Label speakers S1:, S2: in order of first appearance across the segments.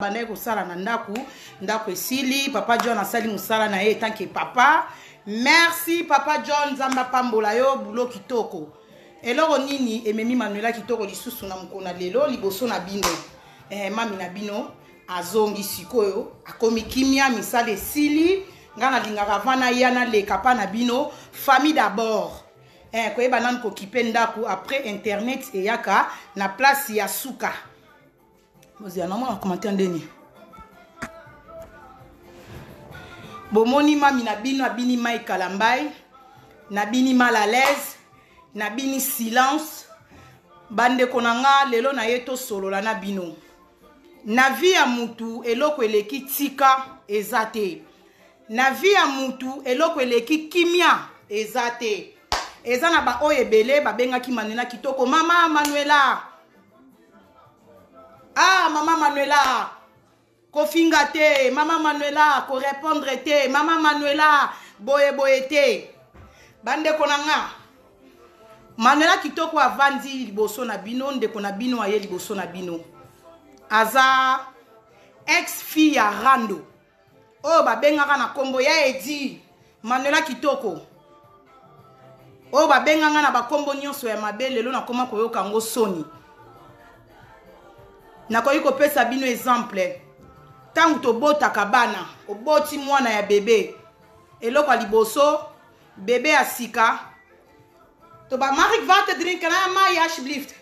S1: bandaki kosala na ndako ndako esili papa john asali mosala na ye etanke papa merci papa john nzambe apambola yo bulo kitoko eloko nini ememi manuela kitoko lisusu na mokolo na lelo liboso na bino eh, mami na bino azongi sikoyo akomi kimia misala esili ngai nalingaka avant naya naleka mpa na bino famille d'abord eh, koyeba nani kokipe ndako après internet eyaka na place ya suka bozela na mwana commentaire ndeni bomoni mami na bino abini mai kalambai nabini mal à l'aise nabini silence bandeko na nga lelo na ye tosolola na bino na vi ya mutu eloko eleki tika eza te na vi ya mutu eloko eleki kimia eza te eza na baoyo ebele babengaki manuela kitoko mama manuela ah mama manuela kofinga te mama manuela korepondre te mama manuela boye boye te bandeko na nga manuela kitoko avandi liboso na bino ndeko na bino aye liboso na bino aza ex fille ya rando oyo babengaka na nkombo ya edi manuela kitoko oyo babenganga na bakombo nyonso ya mabe lelo nakoma koyoka yango soni nakoki kopesa bino exemple ntango tobotaka bana oboti mwana ya bebe eloko ya liboso bebe ya sika to bamarik vate drink na ya mai ashblift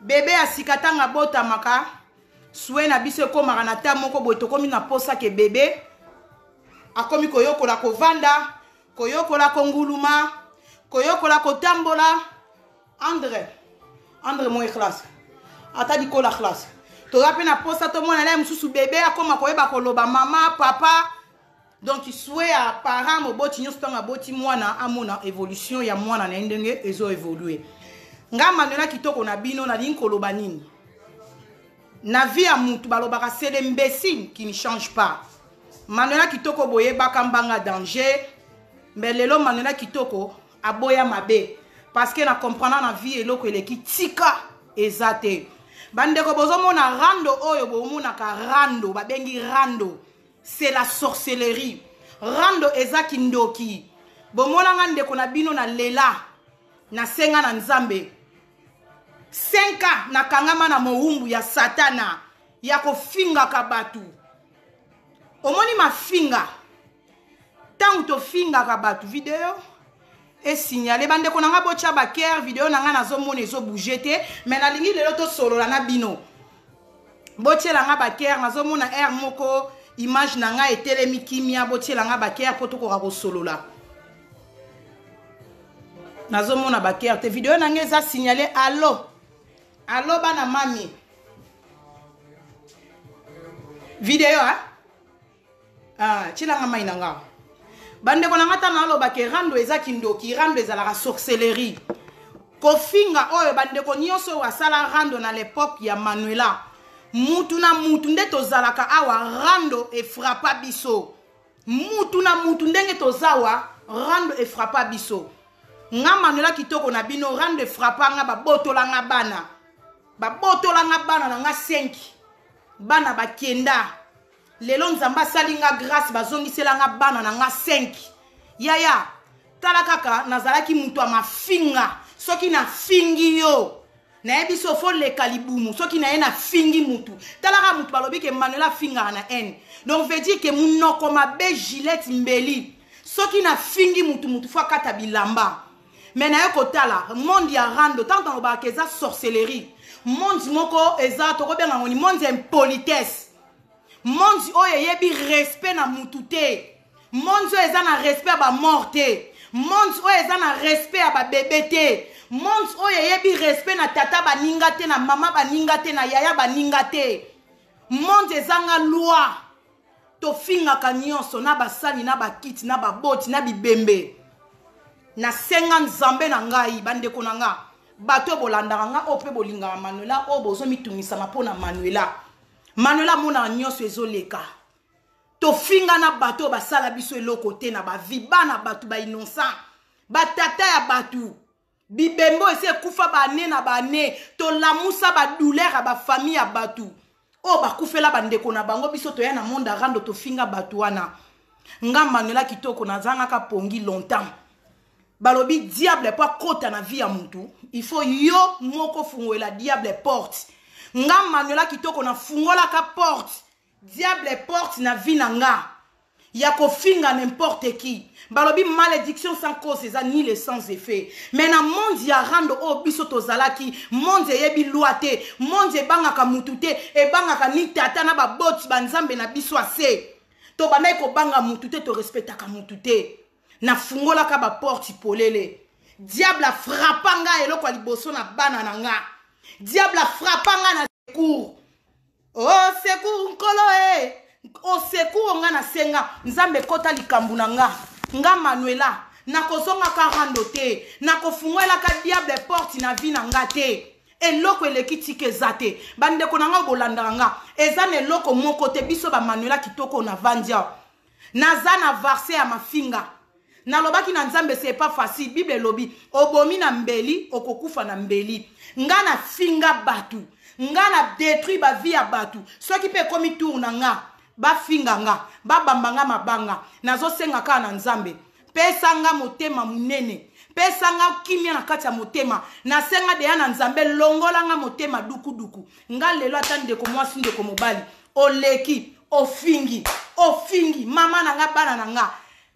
S1: bebe ya sika ntango abotamaka sue na biso ekomaka na ta moko boye tokomi na posa ke bebe akomi koyokola kovanda koyokola konguluma koyokola kotambola andre andre moye classe ata likola classe toza mpe na posa tomona na ye mosusu bebe akoma koyeba koloba mama papa donc swe ya parent moboti nyonso ntango aboti mwana amona évolution ya mwana na ye ndenge ezo évolue ngai manuela kitoko na bino nalingi koloba nini na vie ya mutu balobaka c'est des mbesine qui ne change pas manuela kitoko boyebaka mbanga danger mais lelo manuela kitoko aboya mabe parce que na comprendre na vie eloko eleki tika eza te bandeko bozomona rando oyo bomonaka rando babengi rando c'est la sorcellerie rando eza kindoki bomona nga ndeko na bino na lela nasenga na nzambe 5 ans nakangama na mowumbu ya satana ya kofingaka bato omoni mafinga ntango tofingaka bato video esignale bandeko na ngai botya bakere video na ngai nazomona ezobouge te mai nalingi lelo tosolola na bino botyela ngai bakere nazomona aire moko image na ngai etelemi kimia botyela ngai bakere mpo tokoka kosolola nazomona bakere te video na ngai eza signale allo allo bana mami video a Ah, tilanga mai na nga bandeko na nga ntango naloba ke rando eza kindoki rando ezalaka sorcellerie kofinga oyo bandeko nyonso oyo asala rando na lepoke ya manuela mutu na mutu nde tozalaka awa rando efrapa biso mutu na mutu ndenge toza awa rando efrapa biso nga manuela kitoko na bino rando efrapa nga babotola nga bana babotola nga bana na nga 5 bana bakenda lelo nzambe asali nga grace bazongisela nga bana na nga 5 yaya tala kaka nazalaki moto ya mafinga soki nafingi yo nayebi so fo leka libumu soki naye nafingi motu talaka motu balobi ke manuel afingaka na haine donc veut dire ke monoko mabe gilete mbeli soki nafingi motu motu fo akata bilamba me naye kotala monde ya rando ntango nalobaka eza sorcellerie monde moko eza tokobenga yango ni monde ya impolitesse monde oyo eyebi respect na mutu te monde oyo eza na respect ya bamort te monde oyo eza na respect ya babebe te monde oyo eyebi respect na tata baninga te na mama baninga te na yaya baninga te monde ezanga loi tofingaka nyonso na basani na bakiti na baboti na bibembe nasenga nzambe na ngai bandeko na nga bato oyo bolandaka nga oyo mpe bolingaka manuela oyo bozomitungisama mpo na manuela manuela amonaka nyonso ezoleka tofinga na bato oyo basala biso eloko te na bavi bana bato bainnoncent batata ya bato bibembo esi ekufa baane na baane tolamusa badouleur ya bafamille ya bato oyo bakufela bandeko na bango biso toya na monde arando tofinga bato wana nga manuela kitoko nazangaka pongi longtemps balobi diable mpo akota na vie ya mutu il faut yo moko fungolela diable porte nga manuela kitoko nafungolaka porte diable porte na vie na nga ya kofinga n'importe qui balobi malédiction sans cause eza ni le sans effet mais na monde ya rando oyo oh, biso tozalaki monde eyebi lwa te monde ebangaka mutu te ebangaka ni tata na baboti banzambe na biso ase tobandaki kobanga mutu te torespetaka mutu te nafungolaka baporte polele diable afrapa nga eloko ya liboso na bana na nga diable afrapa nga na secour o oh, secour nkolo e eh. osecour nga nasenga nzambe ekota likambo na nga nga manuela nakozongaka rando te nakofungwelaka diable porte na vi na nga te eloko eleki tika eza te bandeko na ngai bolandaka nga eza na eloko moko te biso bamanuela kitoko na vandia Naza na varse ya mafinga. Nalobaki na Nzambe c'est pas facile. Bible elobi obomi na mbeli okokufa na mbeli. Nga na finga batu. Nga na detruit ba vie ya batu. Soki pe ekomi tour na nga bafinga nga babamba nga mabanga nazosenga kaka na nzambe pesa nga motema monene pesa nga kimia na kati ya motema nasenga deya na nzambe longola nga motema dukuduku nga lelo ata ndeko mwasi ndeko mobali oleki ofingi ofingi mama na nga bana na nga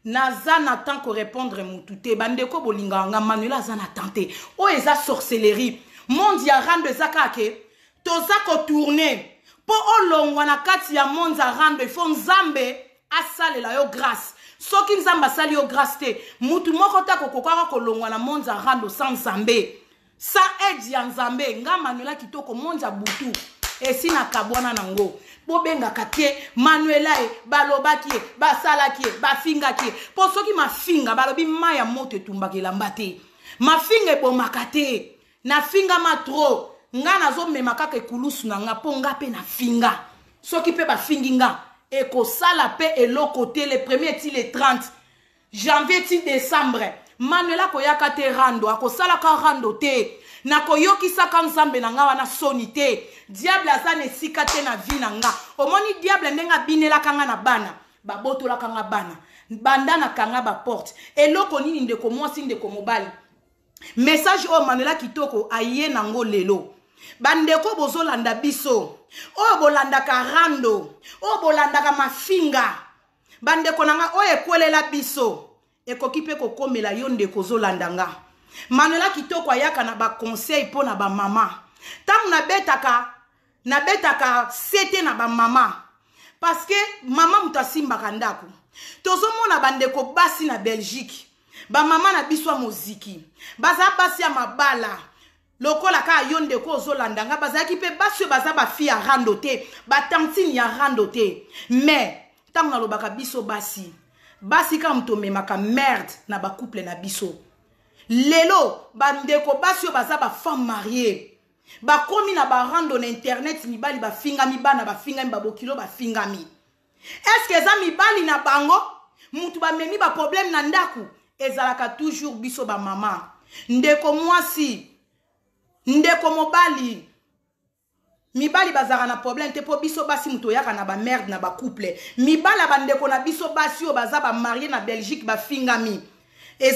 S1: naza na temps korépondre motu te bandeko bolingaka nga manuela aza na temps te oyo eza sorcellerie monde ya rando eza kaka ke toza kotourne mpo olongwa na kati ya monde ya rando ifo nzambe asalela yo grâce soki nzambe asali yo grâce te mutu moko te akokokaka kolongwa na monza rando sa nzambe sa aide ya nzambe nga manuela kitoko monza butu esi nakabwana nango bobengaka te manuela ye balobaki ye basalaki ye bafingaki ye mpo soki mafinga balobi mai ya moto etumbaka elamba te mafinga ebomaka te nafingama trop nga nazomema kaka ekulusu na nga mpo nga mpe nafinga soki mpe bafingi nga ekosala mpe eloko te le premier ti le 30 janvier ti décembre manuel akoyaka te rando akosalaka rando te nakoyokisaka nzambe na ngai wana soni te diable aza na esika te na vi na nga omoni diable ndenge abinelaka nga na bana babotolaka nga bana banda na kanga baporte eloko nini ndeko mwasi ndeko mobali message oyo manuela kitoko aye nango lelo bandeko bozolanda biso oyo bolandaka rando oyo bolandaka mafinga bandeko na nga oyo ekwelela biso ekoki mpe kokomela yo ndeko ozolanda nga manuela kitoko ayaka na baconseil mpo na bamama ntango nabetaka nabetaka sete na bamama parce que mama moto asimbaka ndako tozomona bandeko basi na belgique bamama na biso ya moziki baza basi ya mabala lokola kaka yo ndeko ozolanda nga bazalaki mpe basi oyo baza bafi ya rando te batantine ya rando te mais ntango nalobaka biso basi basi kaka moto omemaka merde na bacouple na biso lelo bandeko basi oyo baza bafemme marie bakomi na barando na internet mibali bafingami bana bafingami babokilo bafingami eske eza mibali na bango mutu bamemi baproblème na ndako ezalaka toujours biso bamama ndeko mwasi ndeko mobali mibali bazalaka na problème te mpo biso basi moto oyaka na bamerde na bacouple mibali ya bandeko na biso basi oyo baza bamarie na belgique bafingami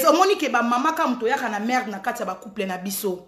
S1: omoni ke bamama ka moto oyaka na merde na kati ya bacouple na biso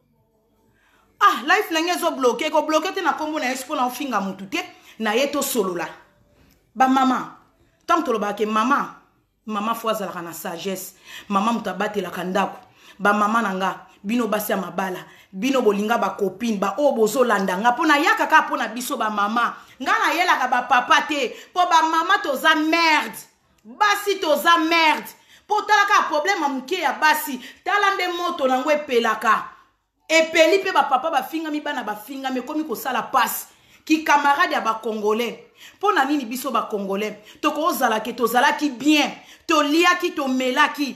S1: ah life na ngai ezobloke ekobloke te na nkombo na yesu mpo na ofinga motu te na ye tosolola bamama ntango tolobaka ke mama mama fo azalaka na sagesse mama moto abatelaka ndako bamama na nga bino basi ya mabala bino bolinga bakopine baoyo oh, bozolanda nga mpo nayaka kaka mpo na biso bamama nga nayelaka bapapa te mpo bamama toza merde basi toza merde mpo otalaka problème ya moke ya basi tala nde moto na yango epelaka epeli mpe bapapa bafingami bana bafingami ekomi kosala mpasi kikamarade ya bacongolais mpo na nini biso bacongolais tokozala ke tozalaki bien toliaki tomelaki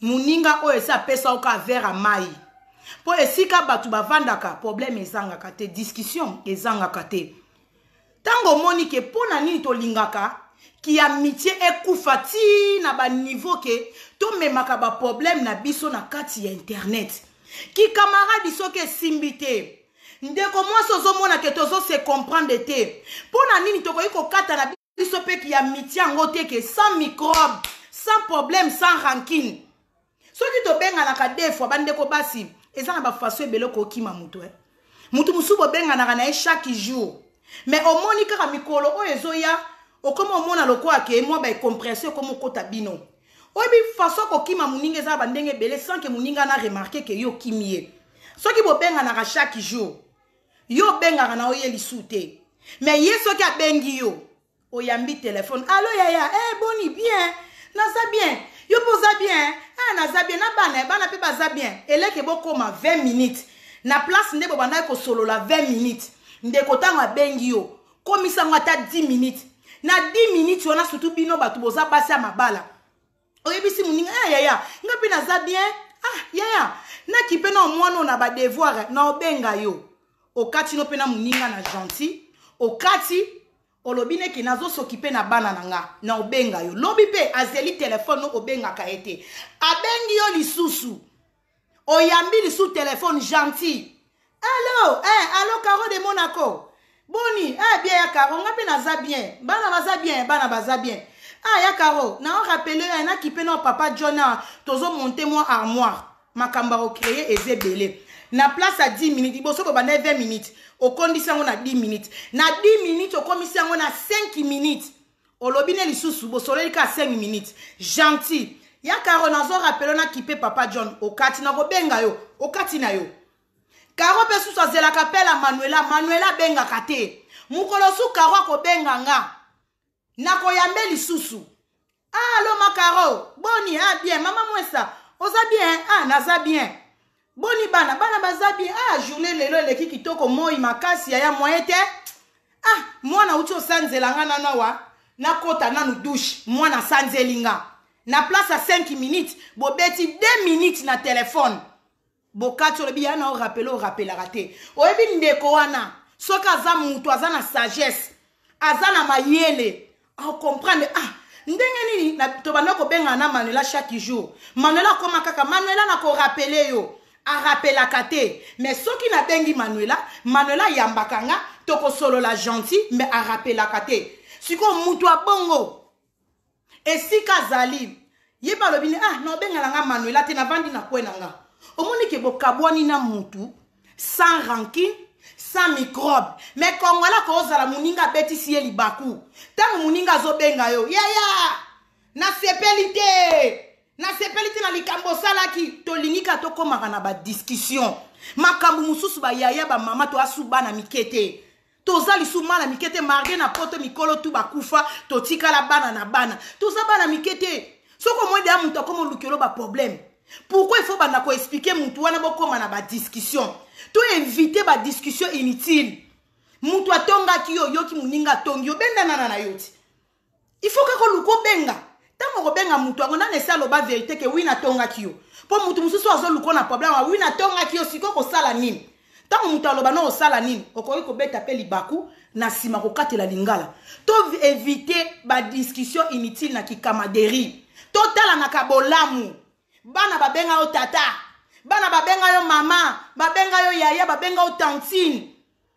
S1: moninga oyo esi apesa yo ka vere ya mai mpo esika bato bavandaka problème ezangaka te discussion ezangaka te ntango omoni ke mpo na nini tolingaka kiamitie ekufa ti na baniveau ke tomemaka baproblème na biso na kati ya internet kikamaradi soki esimbi te ndeko mwasi ozomona ke tozo se comprendre te mpo na nini tokoki kokata na biso mpe ki amitié yango te ke sans microbe sans problème sans rancune soki tobenganaka de fois bandeko basi eza na bafaso ebele okokima moto eh? moto mosusu bobenganaka na ye chaque jour mais omoni kaka mikolo oyo ezoya okomi omona lokola ke mwa baecompression ekomi okota bino oyebi faso kokima moninga eza na bandenge ebele sans ke moninga na remarke ke yo okimi ye soki bobenganaka chaque jour yo obengaka na oye lisu te me ye soki abengi yo oyambi telefone alo yaya e eh, boni bien naza bien yo mpe oza bien ah, naza bien na bana eh, bana mpe baza bien eleke bokoma 20 minutes na place nde bobandaki kosolola 20 minutes ndeko ntango abengi yo komisango ata 10 minutes na 10 minutes wana sutu bino bato boza basi ya mabala oyebisi moninga ya eh, yaya nga mpe naza bien ah yaya nakipe na omwana oyo na badevoir na obenga yo okati no mpe na moninga na gentil okati olobi neke nazosokipe na bana na nga na obenga yo lobi mpe azeli telefone no obengaka ye te abengi yo lisusu oyambi lisu telefone gentil allo eh, allo caro de monaco boni eh, bien ya caro nga mpe naza bien bana baza bien bana baza bien ah ya caro na orapele eh, nakipe na papa john ah, tozomonte mwa armoire makambo ya kocreye eza ebele na place ya 10 minutes liboso bobanda 20 minutes okondisi yango na 10 minutes na 10 minutes okomisi yango na 5 minutes olobi ne lisusu bosololi ka 5 minutes gentil ya karo nazo rapelo na kipe papa john okati nakobenga yo okati na yo karo mpe susu azelaka mpela manuela manuela abengaka te mokolo su karo akobenga nga nakoyambe lisusu ah, alo makaro boni ah, bien mama mwesa oza bien ah, naza bien boni bana bana baza bien ah journée lelo eleki kitoko moi makasi yaya moyen te ah mwana uti osanzela nga nano awa nakota nanu douche mwana asanzeli nga na place ya 5 minutes bobeti 2 minutes na telefone bokati olobi ya na orapele orapelaka te oyebi ndeko wana soki aza moto aza na sagesse aza na mayele ocomprendre ah ndenge nini tobanda kobengana na manuela chaque jour manuela akoma kaka manuela na korapele yo arapelaka te me soki nabengi manuela manuela ayambaka nga tokosolola gentil me arapelaka te sikoyo moto abongo esika azali ye mpe alobi nde ah na obengana nga manuela te navandi na kwe na nga omoni ke bokabwani na mutu sans rancune sans microbe mais congolais akozala moninga abetisi ye libaku ntango moninga azobenga yo yaya nasepeli te nasepeli te na likambo osalaki tolingi ka tokomaka na badiskussion makambo mosusu bayaya bamama to asu bana mike te toza lisusu bana mike te marge na poto mikolo tu bakufa totikala bana na bana toza bana mike te soki omoi deya moto akoma olukelo baproblème pourquoi il faut banda koexplike motu wana bokóma na badiscussion to évite badiscussion inutile motu atongaki yo oyoki moninga atongi yo bendanana na yo ti il faut kaka oluka obenga ntango okobenga moto yango nani esi aloba verité ke wi natongaki yo mpo moto mosusu azoluka na problème wi natongaki yo sikoyo kosala nini ntango moto aloba na osala nini okoki kobeta mpe libaku na nsima kokatela lingala to evite badiscussion inutile na kikamaderie totalanaka bolamu bana babenga yo tata bana babenga yo mama babenga yo yaya babenga yo tantine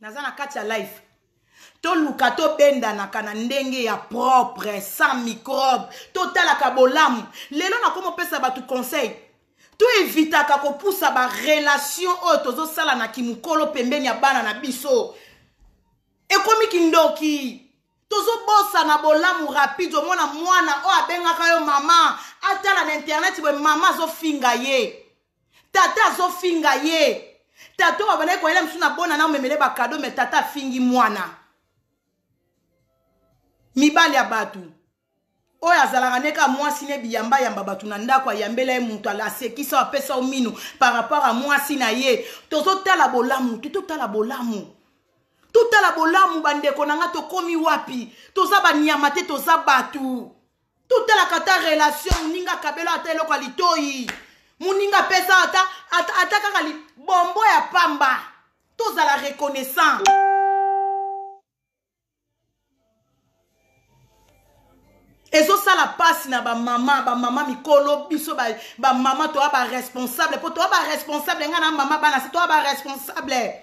S1: naza na kati ya life toluka tobendanaka na ndenge ya propre sans microbe totalaka bolamu lelo nakoma opesa bato conseil toevitaka kopusa barelation oyo tozosala na kimokolo pembeni ya bana na biso ekomi kindoki tozobosana bolamu rapide omona mwana oyo abengaka yo mama atala na internet boye mama azofinga ye tata azofinga ye tata oyo abandaki koyela mosusu na bona na omemele bakado me tata afingi mwana mibali ya bato oyo azalaka nde kaka mwasi ne biyambayamba bato na ndako ayambela ye moto asekisa apesa omino par rapport a mwasi na ye tozotala bolamu te totala bolamu totala bolamu bandeko na ngai tokomi wapi toza banyama te toza bato totalaka ata relation moninga akabela ata eloko ya litoi moninga apesa ata ata, ata kaka libombo ya pamba tozala reconnaissant ezosala mpasi na bamama bamama mikolo biso bamama toya baresponsable mpo toya baresponsable ngai na mama bana se toya baresponsable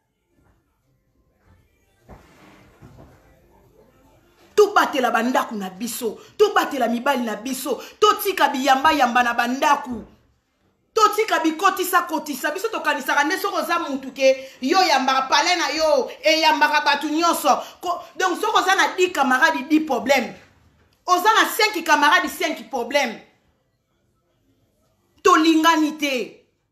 S1: tobatela bandako na biso tobatela mibali na biso totika biyambayamba na bandako totika bikotisa kotisa biso tokanisaka nde soki oza mutu ke yo oyambaka pale na yo eyambaka bato nyonso donc soki oza na di camarade di problème oza na 5 camarade 5 problème tolingani te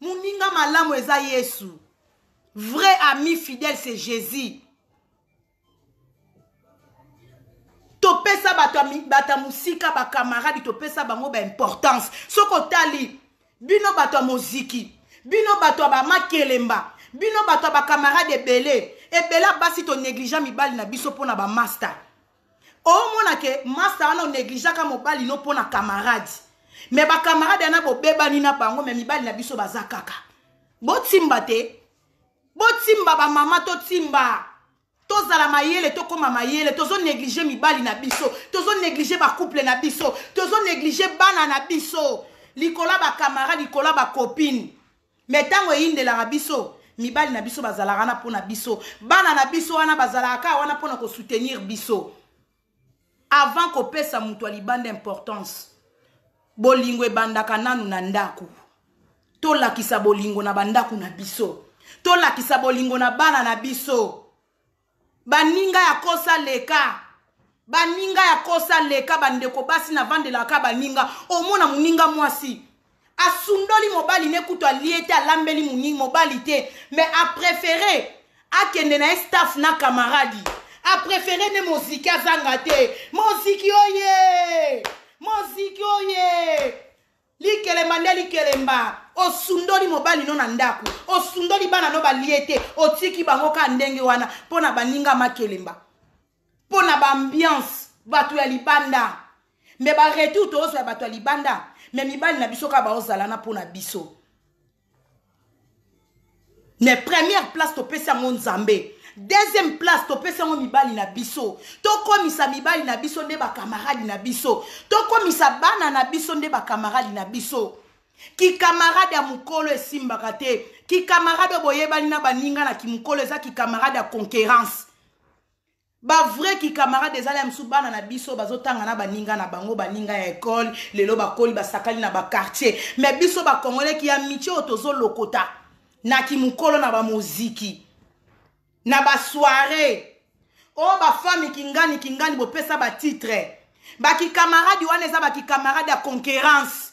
S1: moninga malamu eza yesu vrai ami fidèle c'est jésus topesa bato ya mosika bakamaradi topesa bango baimportance soki otali bino bato ya moziki bino bato ya bamakelemba bino bato ya bakamarade ebele ebele ya basi tonégligea mibali na biso mpo na bamasta omona ke masta wana onegligeaka mobali no mpo na camarade me bacamarade yana bobebani na bango me mibali na biso baza kaka botimba te botimba bamama totimba tozala mayele tokóma mayele tozo neglige mibali na biso tozo neglige bacouple na biso tozo neglige bana na biso likolo ya bacamarade likolo ya bacopine me ntango eyindelaka biso mibali na biso bazalaka wana mpo na biso bana na biso wana bazalaka kaka wana mpo na kosoutenir biso avant kopesa moto ya libanda importance bolingo ebandaka nanu na ndako tolakisa bolingo na bandako na biso tolakisa bolingo na bana na biso baninga ya kosa leka baninga ya kosa leka bandeko basi navandelaka baninga omona moninga mwasi asundoli mobali ne kutu alie te alambeli moninga mobali te mais aprefere akende na ye staff na kamaradi aprefere nde moziki azanga te moziki oye moziki oye likelemba nde likelemba osundoli mobali no na ndako osundoli bana no balie te otiki bango kaka ndenge wana mpo na baninga makelemba mpo na baambiance bato ya libanda me baretour toozwa ya bato ya libanda me mibali na biso kaka baozalana mpo na biso mais première place topesi yango nzambe deuxième place topesi yango mibali na biso tokomisa mibali na biso nde bakamaradi na biso tokomisa bana na biso nde bakamaradi na biso kikamarade ya mokolo esimbaka te kikamarade oyo boyebani na baninga na kimokolo eza kikamarade ya conquerance ba vrai ki camarade ezali ya mosusu bana na biso bazotanga na baninga na bango baninga ya ekole lelo bakoli basakali na bakartier me biso bakongole ki ya mitie oyo tozolokota na kimokolo na bamoziki na basoire oyo oh, bafami kingani kingani bopesa batitre bakikamaradi wana eza bakikamaradi ya conquerance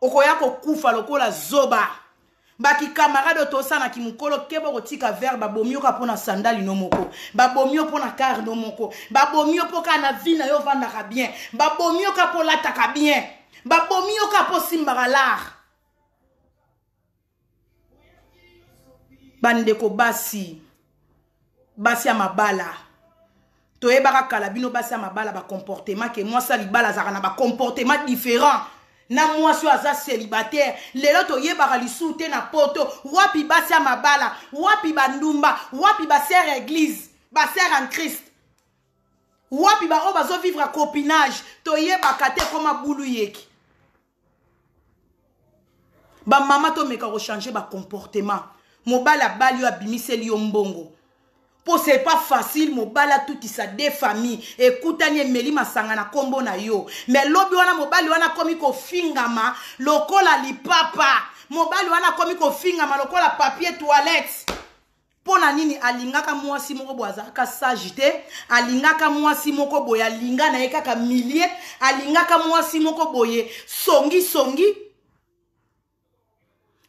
S1: okoya kokufa lokola zoba baki camarade oyo tosana kimokolo keba okotika vere babomi yo kaka mpo na sandali no moko babomi yo mpo na kare no moko babomi yo mpo kaka na vi na yo ovandaka bien babomi yo kaka mpo olataka bien babomi yo kaka mpo osimbaka lare bandeko basi basi ya mabala toyebaka kala bino basi ya mabala bacomportement ke mwasi ya libala azalaka na bacomportement différent na mwasi oyo aza célibataire lelo toyebaka lisusu te na poto wapi basi ya mabala wapi bandumba wapi baser ya église baser en christ wapi baoyo bazovivre copinage toyebaka te ekoma bulu yeki bamama tomeka kochange bacomportement mobali abali yo abimiseli yo mbongo mpo c'est pas facile mobali atutisa de famille ekutani emeli masanga na nkombo na yo mais lobi wana mobali wana akomi kofingama lokola lipapa mobali wana akomi kofingama lokola papier toilette mpo na nini alingaka mwasi moko boye azalaka sage te alingaka mwasi moko boye alinga na ye kaka milie alingaka mwasi moko boye songisongi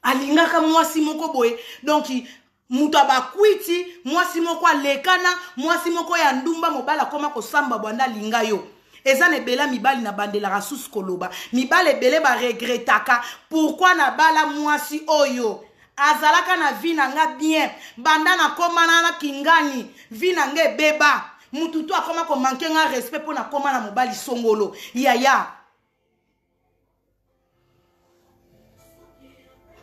S1: alingaka mwasi moko boye donk moto abakwiti mwasi moko alekana mwasi moko ya ndumba mobali akoma kosamba bwanda alinga yo eza na ebele mibali na bandelaka susu koloba mibali ebele baregretaka pourkui nabala mwasi oyo azalaka na vi na nga bien banda nakomana na kingani vi na nga ebeba motu to akoma komanke nga respect mpo nakoma na mobali songolo yaya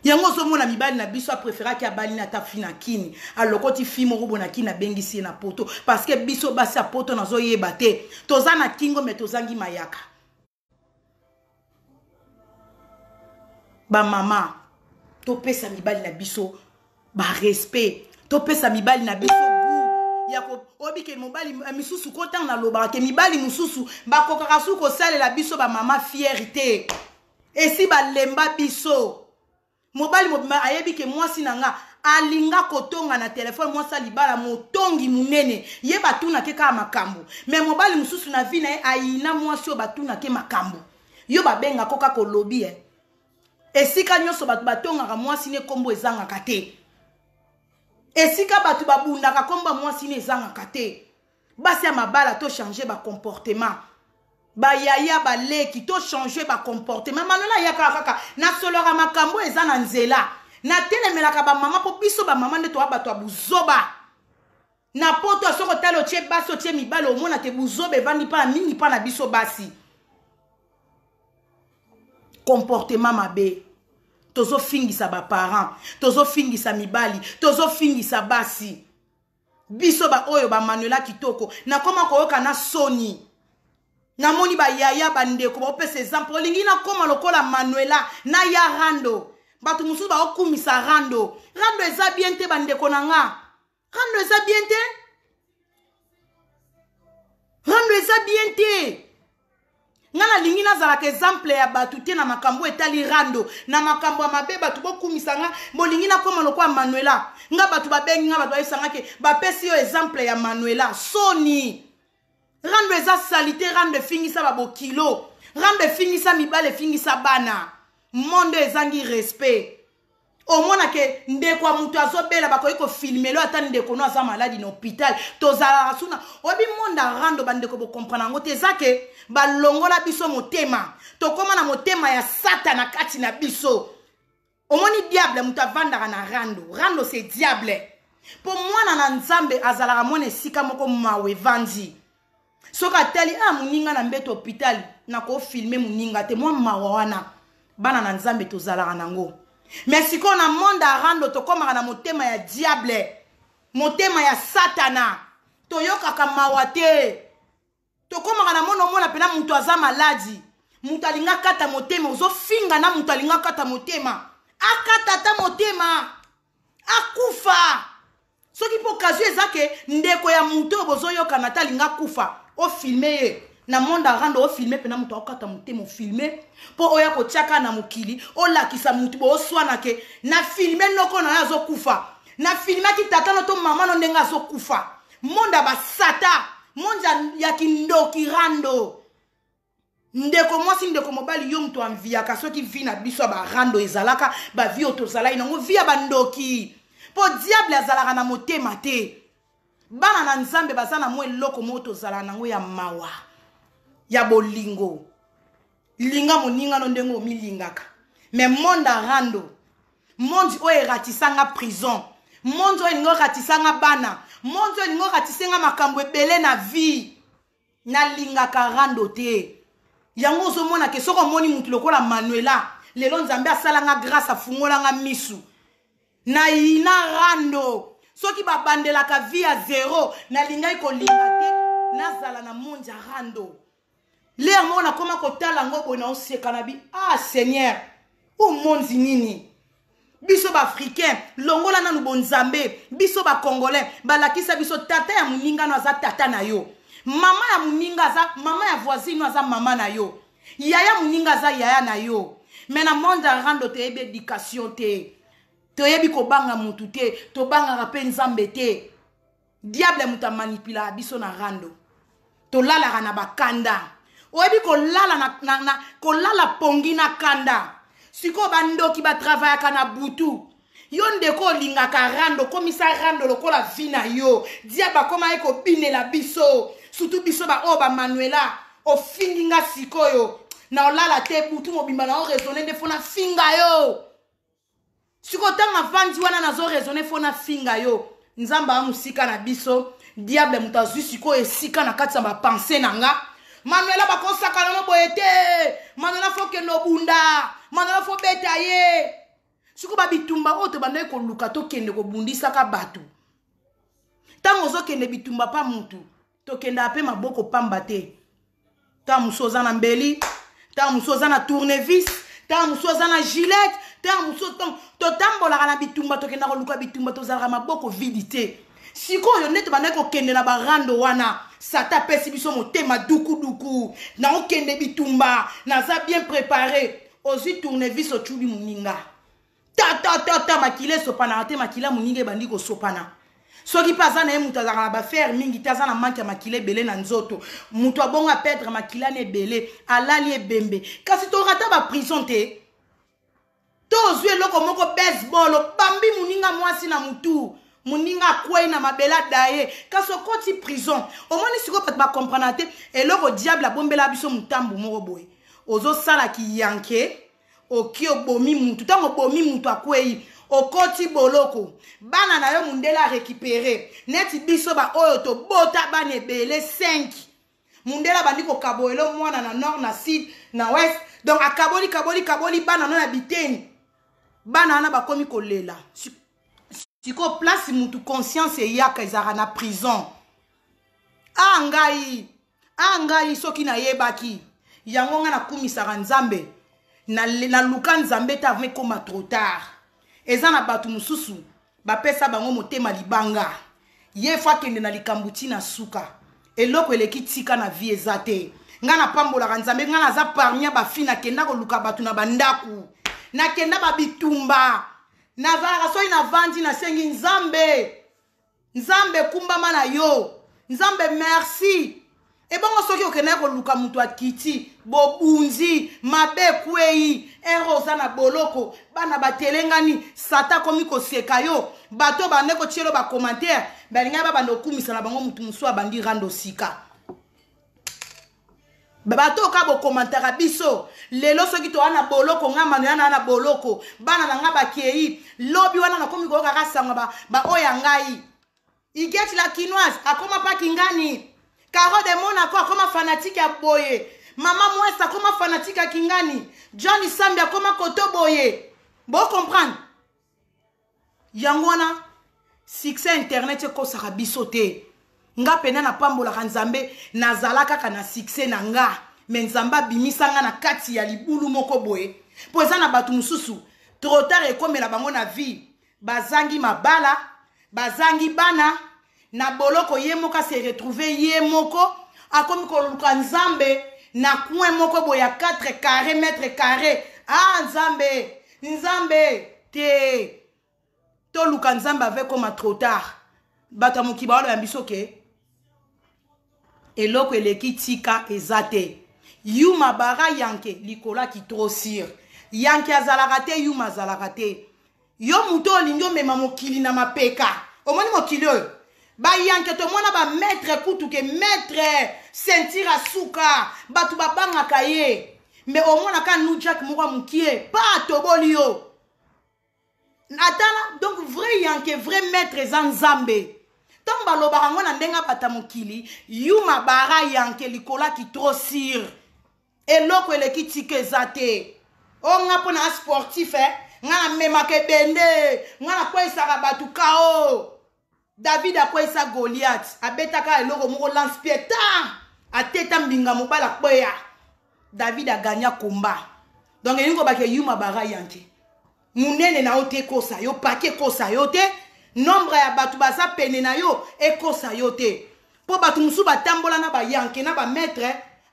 S1: yango ozomona mibali na biso apreferaki abali na ata fi na kini alokoti fi moko bo na kini abengisi ye na poto parceke biso basi ya poto nazoyeba te toza na kingo me tozangi mayaka bamama topesa mibali na biso barespect topesa mibali na biso gout ya ko oyebi ke mobali eh, misusu ko ntango nalobaka ke mibali mosusu bakokaka su kosalela biso bamama fiere te esi balemba biso mobali mobima ayebi ke mwasi na nga alinga kotonga na telefone mwasi ya libala motongi monene ye batunake kaka makambo me mobali mosusu na vi na ye ayina mwasi oyo batunake makambo yo babengako kaka olobi e eh. esika nyonso bato batongaka mwasi ne nkombo ezangaka te esika bato babundaka nkombo ya mwasi ne ezangaka te basi ya mabala tochange bacomportement bayaya baleki tochange bacomportement malola ayaka kaka nasolaka makambo eza na nzela natelemelaka bamama mpo biso bamama nde toya bato ya buzoba na poto soki otali otie basi otie mibale omona ke buzoba evandi mpa na mingi mpa na biso basi comportement mabe tozofingisa baparent tozofingisa mibali tozofingisa basi biso baoyo bamanuela kitoko nakoma koyoka na soni namoni bayaya bandeko baopesa exemple olingi nakoma lokola manuela na ya rando bato mosusu baokumisa rando rando eza bien te bandeko na nga rando eza bien te rando eza bien te nga nalingi nazalaka exemple ya bato te na makambo etali rando na makambo ya mabe bato bokumisa nga bolingi nakoma lokola manuela nga bato babengi nga bato bayebisa nga ke bapesi yo exemple ya manuela soni rando eza salite rando efingisa babokilo rando efingisa mibale efingisa bana monde ezangi respect omona ke ndeko ya moto azobela bakoki kofilmelo ata ndeko no aza maladi na hôpital tozalaka suna oyebi monde arando bandeko bokomprana yango te eza ke balongola biso motema tokóma na motema ya satana kati na biso omoni diable moto avandaka na rando rando se diable mpo mwana na nzambe azalaka mwana esika moko mawa evandi soki atali a ah, moninga na mbeto hôpital nakofilme moninga te mwa mawa wana bana na nzambe tozalaka nango me sikoyo na monde arando tokomaka na motema ya diable motema ya satana toyokaka mawa te tokomaka na mona omona mpena moto aza maladi moto alinga kata motema ozofinga na moto alinga kata motema akata ata motema akufa soki mpo kazu eza ke ndeko ya moto oyo bozoyokana ata alinga akufa ofilme ye na monde arando ofilme mpena moto akokata motema ofilme mpo oya kotiaka na mokili olakisa motu booswana ke na filme noko na yo azokufa na filmaki tata no to mama no ndenge azokufa monde ya basata monde ya kindoki rando ndeko mwasi ndeko mobali yo moto anviaka soki vi na biso ya barando ezalaka bavi oyo tozalaki nango vi ya bandoki mpo diable azalaka na motema te bana na nzambe baza na mwa eloko moko tozalaka nango ya mawa ya bolingo linga moningano ndenge omilingaka me monde arando monde oyo eratisa nga prison monde oyo elingi oratisa nga bana monde oyo elingi oratise nga makambo ebele na vie nalingaka rando te yango ozomona ke soki omoni motu lokola manuela lelo nzambe asala nga grâce afungola nga misu nayina rando soki babandelaka vie ya zero nalingaki kolinga te nazala na monja rando lere moko nakoma kotala yango boye naosekana bi ah seigneur omonzi nini biso baafricain longola nanu bonzambe biso bacongolais balakisa biso tata ya moninga no aza tata na yo mama ya moninga aza mama ya voisine no aza mama na yo yaya moninga aza yaya na yo me na monde ya rando toyebi education te toyebi kobanga motu te tobangaka mpe nzambe te diable moto amanipulaka biso na rando tolalaka na bakanda oyebi kolala na, na, na kolala pongi na kanda sikoyo bandoki batravayaka na butu yo ndeko olingaka rando okomisa rando lokola vi na yo diable akomaki kobinela biso sutu biso baoyo bamanuela ofingi nga sikoyo na olala te butu mobimba na oraisonne nde fona finga yo siko ntango avandi wana nazo raisonne fo nafinga yo nzambe aa mosika na biso diable moto azwi sikoyo esika na kati ya bapense na nga manuela bakosakana no boye te manuela fokende obunda manuela fobeta ye sikoyo babitumba oyo tobandaki koluka tokende kobundisaka bato ntango ozokende bitumba mpa motu tokendaka mpe maboko pamba te ntango mosusu oza na mbeli ntango mosusu oza na tournevis ntango mosusu oza na gilete ntango mosusu totambolaka na bitumba tokenda koluka bitumba tozalaka maboko vidi te sikoyo nde tobandaki kokende na barando wana sata apesi biso motema dukuduku naokende bitumba naza bien prepare ozwi tournevis ocubi moninga tatatata makila esopanaka te makila moninga ebandi kosopana soki mpe aza na ye moto azalaka na bafere mingi te aza na manke ya makila ebele na nzoto moto abongo apedre makila na ebele alali ebembe kasi tokata baprison te tozwi eloko moko baseball obambi moninga mwasi na motu moninga akwei na mabele adaye kasi okoti prison omoni sikoyo bato bakompranaka te eloko diable abombela biso motambo moko boye ozosala kiyanke oki obomi mutu ntango obomi mutu akwei okoti boloko bana na yo mundele arekipere neti biso baoyo tobota bana ebele 5 mundele abandi kokaboelo mwana na nord na sud na west donc akaboli kaboli kaboli bana no na biteni bana wana bakomi kolela sikoyo place mutu conscience eyaka ezalaka na prison a ah, ngai a ngai soki nayebaki yango ngai nakumisaka nzambe naluka nzambe te avant ekoma trop tard eza na bato mosusu bapesa bango motema libanga ye fo akende na likambo ti na suka eloko eleki tika na vie eza te ngai napambolaka nzambe ngai naza parmi ya bafi nakenda koluka bato na bandako nakenda babitumba nazalaka soki navandi nasengi nzambe nzambe ekumbama na yo nzambe merci ebongo soki okendaki koluka moto ya kiti bobunzi mabe ekwei ere oza na boloko bana batelengani sata akomi koseka yo bato bande kotyelo bacommentaire balingaki babanda okumisa na bango moto mosusu abandi rando sika bato oka bokomantaka biso lelo soki toa na boloko nga mano yana na boloko bana na nga bakei lobi wana nakomi koyoka ka sango baoyo ya ngai igeti la kinoise akoma pa kingani caro de monaco akoma fanatike ya boye mama mwesa akoma fanatike ya kingani john sambi akoma koto boye bocomprendre yango wana succès internet ekosaka biso te nga mpena napambolaka nzambe nazala kaka na succès na nga me nzambe abimisa nga na kati ya libulu moko boye mpo eza na bato mosusu trotar ekomela bango na vie bazangi mabala bazangi bana na boloko ye moko ase retrouve ye moko akomi koluka nzambe na coin moko boya 4 carré mètre carré ah nzambe nzambe te toluka nzambe ave koma trop tard bato ya mokili baoloba biso ke eloko eleki tika eza te yuma bara yanke likolo ya kitrosir yanke azalaka te yuma azalaka te yo moto olingi omema mokili na mapeka omoni mokili oyo bayanke tomona bamaitre kutu ke maitre sentire ya suka bato babangaka ye me omonaka nu jack moko ya mokie pa atoboli yo atala donc vrai yanke vrai maître eza nzambe ntango balobaka yango na ndenge abata mokili yuma bara yanke likolo aki trop sire eloko eleki tika eza te o nga mpo na sportif eh? nga namemaka ebende nga nakweyisaka bato kao David akweyisa Goliath, abetaka eloko moko lance pied ta ateta mbinga mobala kweya. David agagna combat. Donc elingo bake yuma bara yanke. Munene na ote kosa yo pake kosa yo te. Nombre ya batu baza pene na yo ekosa yo te. Po batu musu batambola na ba yanke na ba maître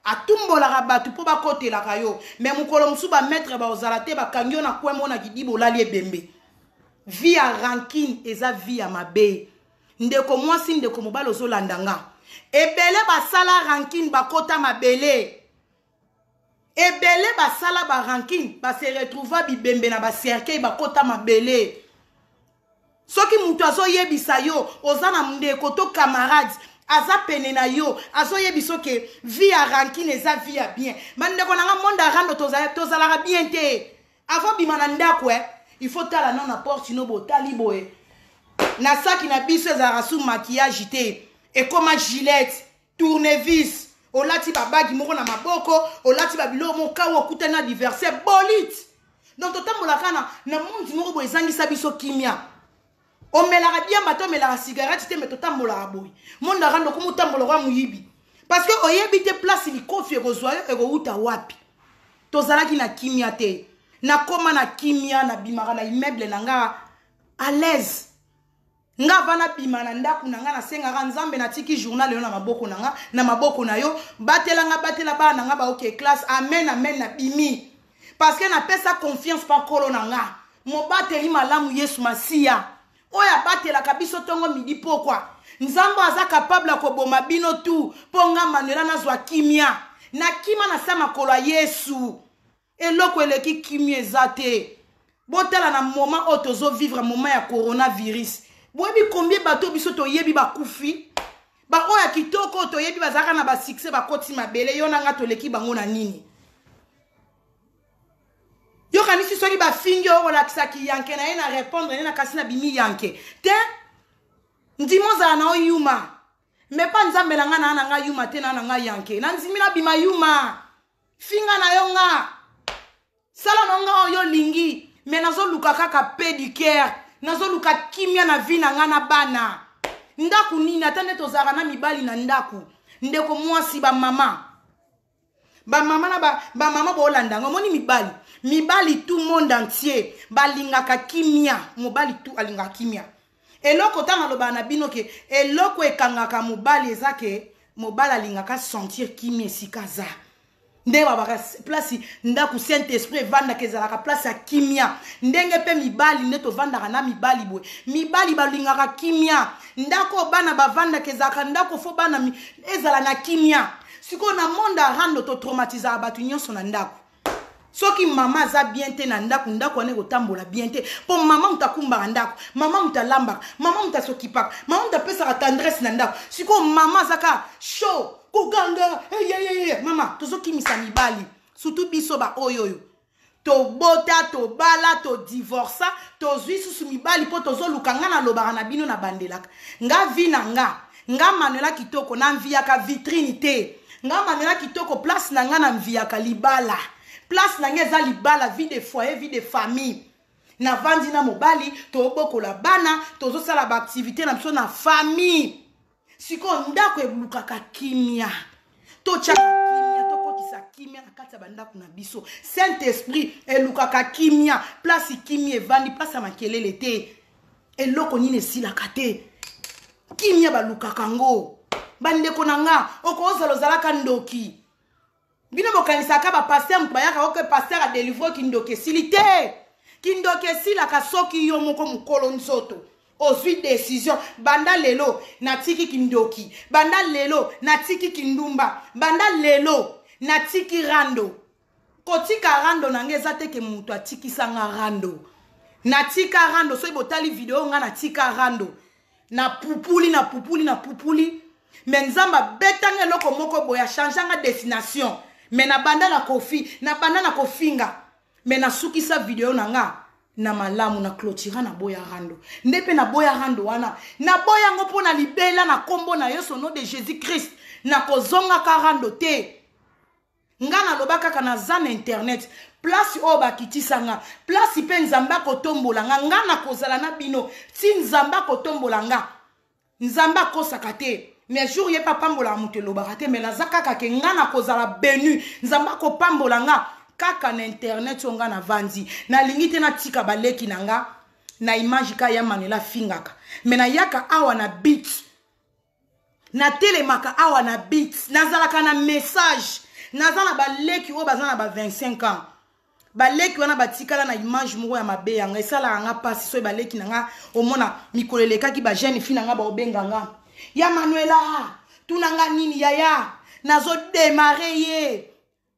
S1: atumbolaka batu po bakotelaka yo. Mais mukolo musu ba maître baozala te bakangi yo na kwembo na kidibo lali ebembe. vie ya rankine eza vie ya mabe ndeko mwasi ndeko mobali ozolanda nga ebele basala rankine bakota mabele ebele basala barankine base retrouva bibembe na bacercueil bakota mabele soki moto azoyebisa yo oza na ndeko to camarade aza pene na yo azoyebisa oke vie ya rankine eza vie ya bien bandeko na nga monde arando tozalaka bien te Avant bima na ndako eh. Il faut tala non na porte no botali boye. Na saki na biso ezalaka sous maquillage te. Ekoma gilette, tournevis, olati babagi moko na maboko olati babiloko moko kawa okutani na diversaire bolite donc totambolaka na na mondi moko boye ezangisa biso kimia omelaka diamba to omelaka cigarette te me totambolaka boye mondo akanda okoma otambola kwa moyibi parce que oyebi te place likofi ekozwa yo ekowuta wapi tozalaki na kimia te nakoma na kimia nabimaka na immeuble na nga à l'aise nga ava nabima na ndako na nga nasengaka nzambe natiki journal yo na maboko na nga na maboko na yo batela nga batela bana na nga baoke classe amen amen nabimi parce que napesa confiance pa nkolo na nga mobateli malamu yesu masiya oyo abatelaka biso ntongo midi pokwa nzambe aza kapable ya koboma bino tu mpo nga manuela nazwa kimia nakima na se makolo ya yesu eloko eleki kimia eza te botala na moma oyo tozovivre moma ya coronavirus boyebi kombie bato oyo biso toyebi bakufi baoyo ya kitoko oyo toyebi bazalaka na basuccès bakoti mabele yo na ngai toleki bango na nini yo kanisi soki bafingi oyo kolakisa kiyanke na ye na repondre ne na kasi na bimi yanke te ndimi ozala na oyuma me mpa nzambe na ngai naa na ngai yuma te naa na ngai yanke na ndimi nabima yuma finga na yo nga sala na nga oyo olingi me nazoluka kaka pe du cœur nazoluka kimia na vi na ngai na bana ndako nini ata nde tozalaka na mibali na ndako ndeko mwasi bamama bamama na bamama bolanda yango omoni mibali mibali tout monde entier balingaka kimia mobali tout alingaka kimia eloko ntango alobaka na bino ke eloko ekangaka mobali eza ke mobali alingaka sentir kimia esika aza nde babaka place ndako saint esprit evandaka ezalaka place ya kimia ndenge mpe mibali nde tovandaka na mibali boye mibali balingaka kimia ndako oyo bana bavandaka ezalaka ndako fo bana ezala na kimia sikoyo na monde ya rando totraumatizaka bato nyonso na ndako soki mama aza bien te na ndako ndako wana ekotambola bien te mpo mama moto akumbaka ndako mama moto alambaka mama moto asokipaka mama moto apesaka tendresse na ndako sikoyo mama aza kaka show koganga eyeyeye mama tozokimisa mibali surtout biso baoyo oyo tobota tobala todivorsa tozwi susu mibali mpo tozoluka ngai nalobaka na bino nabandelaka nga vi na nga nga manuela kitoko na mviyaka vitrine te nga manuela kitoko place na nga na mviyaka libala place na nga eza libala vie de foyer vie de famille navandi na mobali tobokola bana tozosala baaktivité na biso na famille sikoyo ndako ebulukaka kimia totyaka kimia tokotisa kimia na kati ya bandako na biso saint esprit elukaka kimia place kimia evandi place ya makelele te eloko nini esilaka te kimia balukaka yango bandeko na nga okozala ozalaka ndoki bino bokanisaka ba pasteur moto bayaka oke pasteur adelivre kindoki esili te kindoki esilaka soki yo moko mokolo nzoto ozwi desizio banda lelo natiki kindoki banda lelo natiki kindumba banda lelo natiki rando kotika rando na ngai eza te ke moto atikisanga rando natika rando soki botali video ngai natika rando na pupuli na pupuli na pupuli me nzambe abetanga eloko moko boye achanganga destination me nabanda na kofi nabanda na kofinga me nasukisa video na nga na malamu na clotira na boya rando nde mpe na boya rando wana na boya yango mpo na libela na nkombo na yesu no de jésus christ nakozongaka rando te nga naloba kaka naza na internet place oyo bakitisa nga place mpe nzambe akotombola nga nga nakozala na bino ti nzambe akotombola nga nzambe akosaka te mais jour ye mpe apambolaka moto elobaka te mais naza kaka ke nga nakozala benu nzambe akopambola nga kaka na internet oyo nga navandi nalingi te natika baleki na nga na image ka ya manela afingaka me nayaka awa na bit natelemaka awa na bit nazalaka na message naza na baleki oyo baza na ba 25 ans baleki wana batikala na image moko ya mabe yanga esalaka nga mpasi soki baleki na nga omona mikolo elekaki bajeune fi na nga baobenga nga ya manuela tuna nga nini yaya nazodemare ye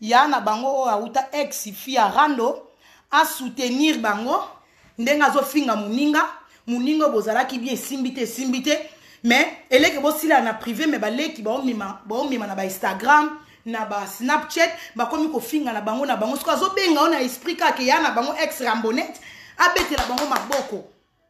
S1: ya na bango oyo awuta ex fille ya rando a soutenir bango ndenge azofinga moninga moninga oyo bozalaki bien esimbi te esimbi te mais eleke bosilana na prive mais baleki baomema baomema na bainstagram na basnapchat bakomi kofinga na bango na bango soki azobenga yo na esprit kaka ya na bango ex rambonete abetela bango maboko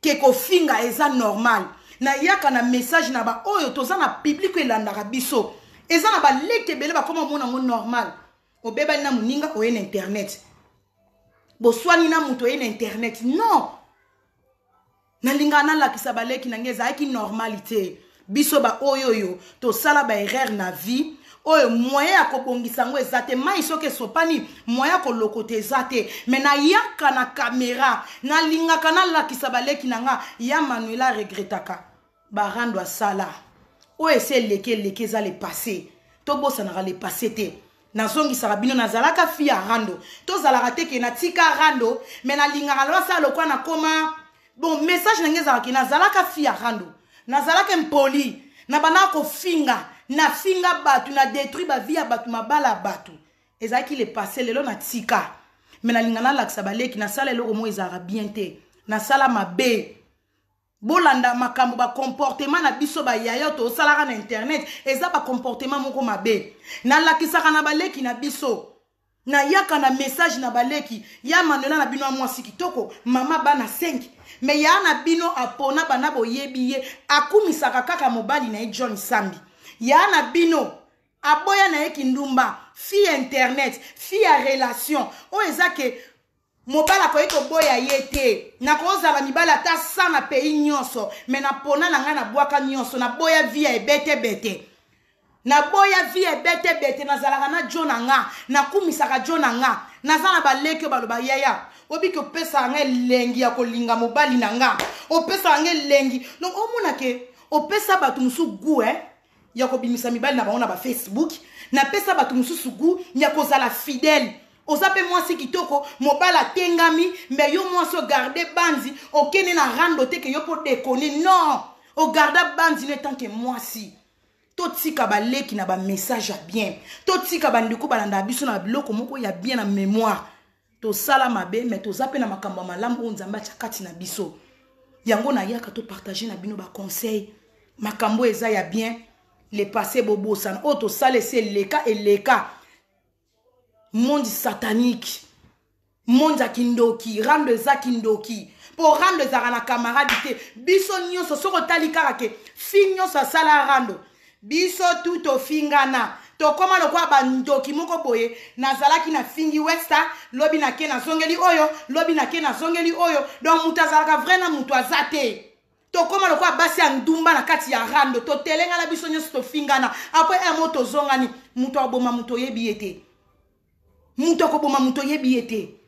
S1: ke kofinga eza normal nayaka na message na baoyo toza na publike elandaka biso eza na baleki ebele bakoma omona yango normal obebani na moninga oye na internet boswani na moto oye na internet non nalingaka nalakisa baleki na ngai ezalaki normali te biso ba oyo oyo tosala ba erreur na vie oyo moyen ya kobongisa yango eza te mai soki esopani moyen ya kolokota eza te me nayaka na kamera nalingaka nalakisa baleki na nga ya manuela regretaka barando asala oyo esi eleki eleki eza le passé tobosanaka le passé te nazongisaka bino nazalaka fi ya rando tozalaka te ke natika rando me nalingaka lwasala lokwa nakoma bon message na nge ezalaka ke nazalaka fi ya rando nazalaka impoli na bandaka kofinga nafinga bato na détruit bavi ya bato mabala ya bato ezalaki le passé lelo natika me nalinga nalakisa baleki nasala eloko moko ezalaka bien te nasala mabe bolanda makambo bacomportement na biso bayayo tosalaka na internet eza bacomportement moko mabe nalakisaka na baleki na biso nayaka na message na baleki ya manuela na bino ya mwasi kitoko mama bana 5 me ya na bino apona bana boyebi ye akumisaka kaka mobali na ye john sambi ya na bino aboya na ye kindumba fille internet fille ya relation oyo eza ke mobali akoki koboya ye te nakozala mibali ata sa na pays nyonso me napona na ngai nabwaka nyonso naboya vi ya ebetebete naboya vi ya ebetebete nazalaka na jo na nga nakumisaka jo na nga naza na baleki oyo baloba yaya obiki opesaka nga elengi ya kolinga mobali na nga opesaka nga elengi donc omonake opesa bato mosusu gue eh? ya kobimisa mibali na bango na bafacebook napesa bato mosusu gu ya kozala fidèle oza mpe mwasi kitoko mobali atengami me yo mwasi ogarde banzi okende na rando te ke yo mpo dekone non ogarda banzi no etant ke mwasi totika baleki na bamessage ya bien totika bandeko balandaka biso na biloko moko ya bien na mémoire tosala mabe me toza mpe na makambo ya malamu oyo nzambe atya kati na biso yango nayaka topartage na bino baconseil makambo eza ya bien le passé bobosana oyo tosala esi eleka eleka monde satanique monde ya kindoki rando eza kindoki mpo rando ezalaka na camarade te biso nyonso soki otali kaka ke fi nyonso asala rando biso tu tofingana tokoma lokola bandoki moko boye nazalaki na fingi westa lobi na ke nazongeli oyo lobi na ke nazongeli oyo donc moto azalaka vrai na moto aza te tokoma lokola basi ya ndumba na kati ya rando totelengana biso nyonso tofingana apres un mo tozongani moto akoboma moto oyebi ye te moto akoboma moto oyebi ye te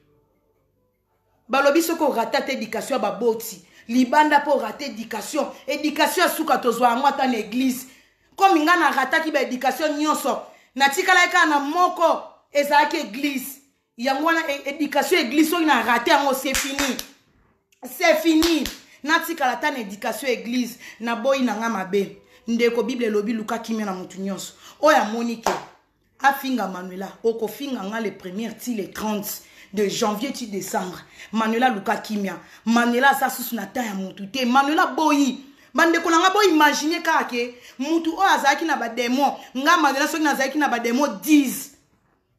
S1: balobi soki orate ata éducation ya baboti libanda mpo orate éducation éducation ya suka tozwa yango ata na église komi ngai narataki baéducation nyonso natikalaki kaka na moko ezalaki église yango wana e, éducation église soki na rate yango c'est fini c'est fini natikala ata na éducation église naboyi na ngai mabe ndeko bible elobi luka kimia na motu nyonso oyo amoni ke afinga manuela okofinga nga le première ti le 30 de janvier ti décembre manuela aluka kimia manuela aza susu na temps ya mutu te manuela boyi bandeko na ngai boimagine kaka ke mutu oyo azalaki na bademon ngai manuela soki nazalaki na bademon 10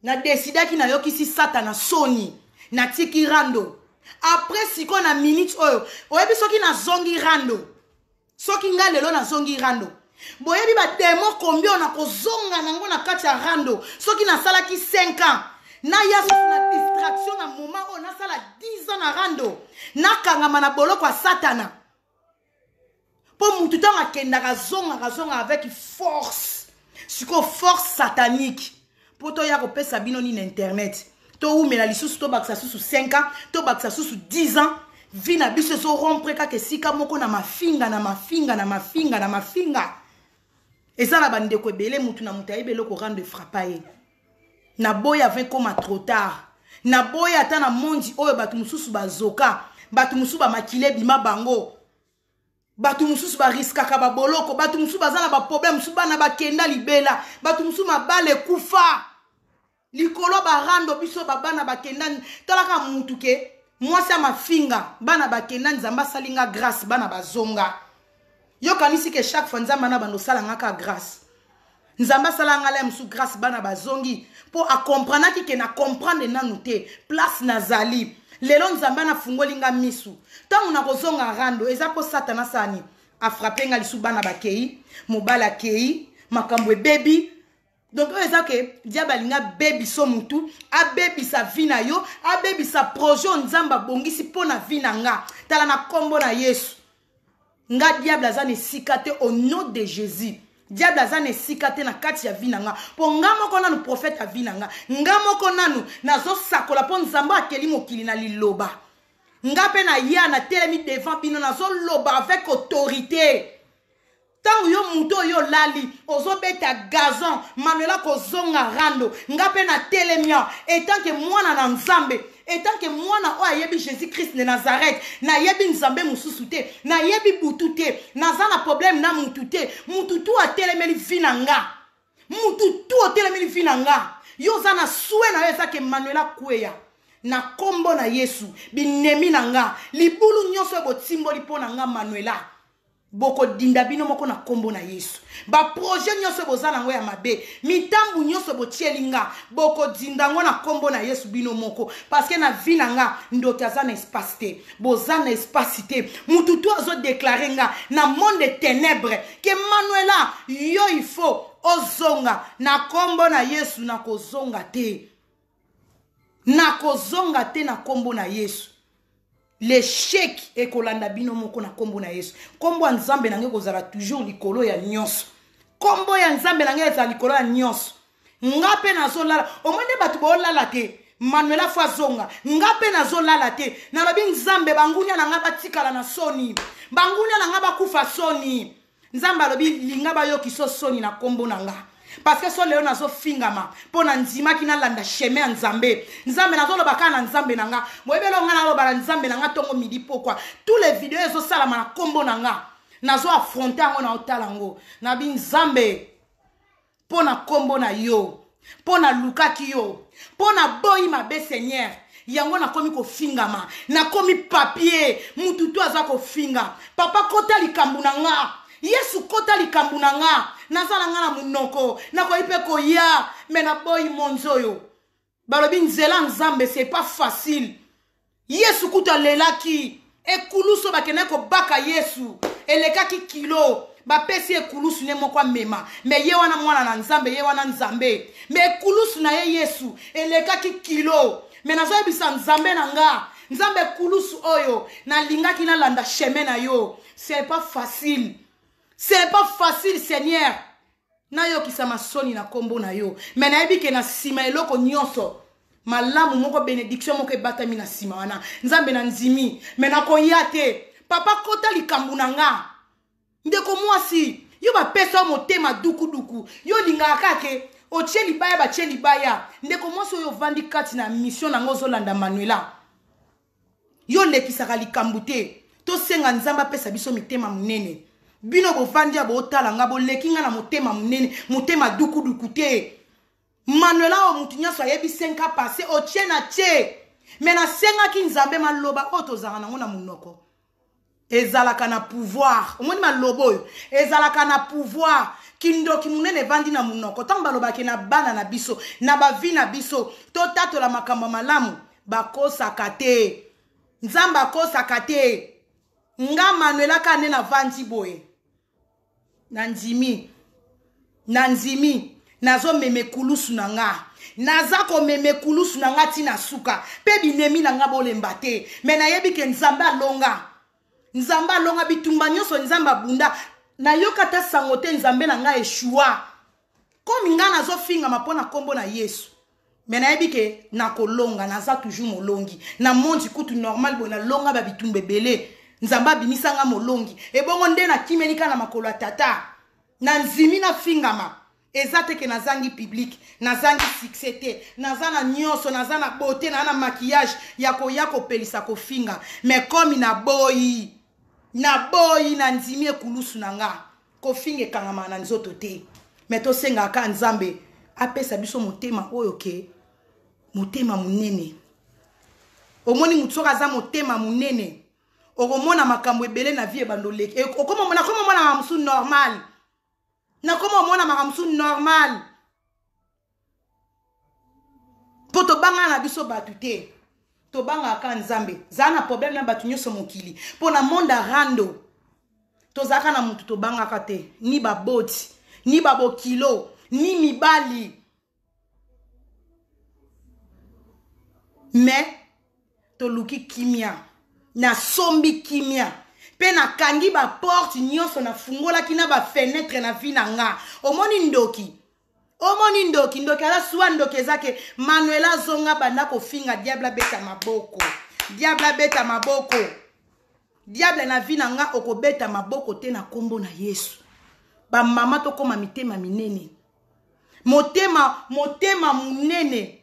S1: nadesidaki nayokisi satana soni natiki rando apres sikoyo na minute oyo oyebi soki nazongi rando soki ngai lelo nazongi rando boyebi bademo kombio nakozonga nango na kati ya rando soki nasalaki 5 ans naya susu na distraction na moma oyo nasala 10 ans na rando nakangama na boloko ya satana mpo motu ntango akendaka azongaka azongaka avec force sikoyo force satanique mpo toya kopesa bino nini na internet towumela lisusu tobakisa susu 5 ans tobakisa susu 10 ans vi na biso ezorompre kaka esika moko na mafinga na mafinga na mafinga na mafinga eza na bandeko ebele motu na moto ayebi eloko rando efrapa ye naboya va ekoma trop tard naboya ata na mondi oyo bato mosusu bazoka bato mosusu bamakila ebima bango bato mosusu bariskaka baboloko bato mosusu baza na baproblème mosusu bana bakenda libela bato mosusu mabala ekufa likolo barando biso babana bakenda talaka mutu ke mwasi ya mafinga bana bakenda nzambe asali nga grâce bana bazonga yo kanisi ke chaque fois nzambe ana bando osala nga ka grâce nzambe asala nga la mosusu grâce bana bazongi mpo akompranaki ke na comprendre nanu te place nazali lelo nzambe anafungoli nga misu ntango nakozonga rando eza mpo satana sani afrape nga lisu bana bakei mobali akei makambo ebebi donc oyo eza ke diable alingi abebiso motu abebisa vi na yo abebisa projet oyo nzambe abongisi mpo na vi na nga tala na nkombo na yesu nga diable aza na esika te au nom de jésus diable aza na esika te na kati ya vi na nga mpo nga moko nanu profete ya vi na nga nga moko nanu nazosakola mpo nzambe akeli mokili na liloba nga mpe naya natelemi devant bino nazoloba avec autorité ntango yo moto oyo olali ozobeta gazon manuela kozonga rando nga mpe na telemia etanke mwana na nzambe etanke mwana oyo ayebi jésus christ de nazareth nayebi nzambe mosusu te nayebi butu te naza na problème na mutu te mutu tu atelemeli vi na nga mutu tu otelemeli vi na nga yo oza na swe na yo eza ke manuela kweya na nkombo na yesu binemi na nga libulu nyonso oyo botimboli mpo na nga manuela bokodinda bino moko na nkombo na yesu baproje nyonso boza nango ya mabe mitambu nyonso botieli nga bokodinda yango na nkombo na yesu bino moko parceke na vi na nga ndoki aza na espace te boza na espace te motu to azodeklare nga na monde de tenebre ke manuela yo ifo ozonga na nkombo na yesu nakozonga te nakozonga te na nkombo na yesu lechec ekolanda bino moko na nkombo na yesu nkombo ya nzambe na ngai ekozala toujours likolo ya nyonso nkombo ya nzambe na ngai ezala likolo ya nyonso nga mpe nazolala omoni nde bato baolala te manuela fo azonga nga mpe nazolala te nalobi nzambe bangunia na ngai batikala na soni bangunia na ngai bakufa soni nzambe alobi linga bayokiso soni na nkombo na nga parceke so lelo nazofingama mpo nandimaki nalanda chemin ya nzambe nzambe nazoloba kaka na nzambe na nga boyebi eloko nga naloba na nzambe na nga ntongo midi pokwa tous les video ezosalama na nkombo na nga nazo afronte yango naotala yango nabi nzambe mpo na nkombo na yo mpo nalukaki yo mpo naboyi mabe seigneur yango nakomi kofingama nakomi papie mutu to aza kofinga papa kota likambo na nga yesu kota likambo na nga nazala nga na monoko nakoki mpe koya me naboyi monzoyo balobi nzela nzambe c'est pas facile yesu kutu alelaki ekulusu bakendaki kobaka yesu elekaki kilo bapesi ye ekulusu ne moko amema me ye wana mwana na nzambe ye wana nzambe me ekulusu na ye yesu elekaki kilo me nazoyebisa nzambe na nga nzambe ekulusu oyo nalingaki nalanda chemin na yo c'est pas facile c'est pas facile seigneur nayokisama soni na nkombo na yo me nayebi ke na nsima eloko nyonso malamu moko benediktio moko ebatami na nsima wana nzambe na ndimi me nakoya te papa kota likambo na nga ndeko mwasi yo bapesa yo motema dukuduku yo olingaka kaka ke otie libaya batie libaya ndeko mwasi oyo ovandi kati na mission na yango ozolanda manuela yo lekisaka likambo te tosenga nzambe apesa biso mitema monene bino bovandi ya botala nga boleki nga na motema monene motema dukuduku te manuela oyo motu nyonso ayebi senka passe otie na tie me nasengaki nzambe maloba oyo tozalaka nango na monoko ezalaka na pouvoir omoni maloba oyo ezalaka na pouvoir kindoki monene evandi na monoko ntango balobaki na bana na biso na bavi na biso totatola makambo ya malamu bakosaka te nzambe akosaka te nga manuelaka nde navandi boye nandimi nandimi nazomema ekulusu na nga naza komema ekulusu na nga ti na suka mpe binemi na nga bolemba te me nayebi ke nzambe alonga nzambe alonga bitumba nyonso nzambe abunda nayoka ata sango te nzambe na nga eshua komi nga nazofingama mpo na nkombo na yesu me nayebi ke nakolonga naza toujours molongi na mondi kutu normal boye nalonga babitumba ebele nzambe abimisa nga molongi ebongo nde nakimeli kaka na makolo ya tata na nzimi nafingama eza te ke nazangi publike nazangi succès te naza na nyonso naza na bote naa na makiyage ya koya kopelisa kofinga me komi naboyi naboyi na ndimi ekulusu na nga kofinga ekangamaka na nzoto te me tosengaka kaka nzambe apesa biso motema oyo ke motema monene omoni motu soki aza motema monene okomona makambo ebele na vie ebanda oleki eh, nakoma omona makambo mosusu normal nakoma omona makambo mosusu normal mpo tobangana na biso bato te tobangaka kaka nzambe zala na problème na bato nyonso mokili mpo na monde arando tozalaka na moto tobangaka te ni baboti ni babokilo ni mibali mais toluki kimia nasombi kimia mpe nakangi baporte nyonso nafungolaki na bafenetre na vi na nga omoni ndoki omoni ndoki ndoki aza swa ndoki eza ke manuela azonga banda kofinga diable abeta maboko diable abeta maboko diable na vi na nga okobeta maboko te na nkombo na yesu bamama tokóma mitema minene motema motema monene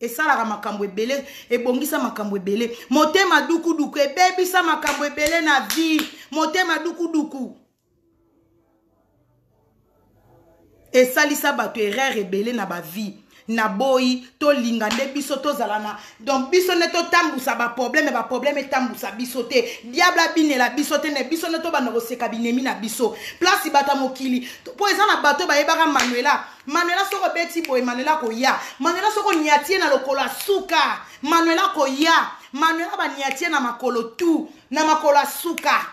S1: esalaka makambo ebele ebongisa makambo ebele motema dukuduku ebebisa makambo ebele na vi motema dukuduku esalisa bato erreur ebele na bavie naboyi tolinga nde biso tozala na donc biso nde totambusa baproblème baproblème etambusa biso te diable abinela biso te ne biso nde tobanda koseka binemi na biso place bato ya mokili mpo eza na bato bayebaka manuela manuela soki obeti boye manuela koya manuela soki oniatie na lokolo ya suka manuela koya manuela baniatie na makolo tu na makolo ya suka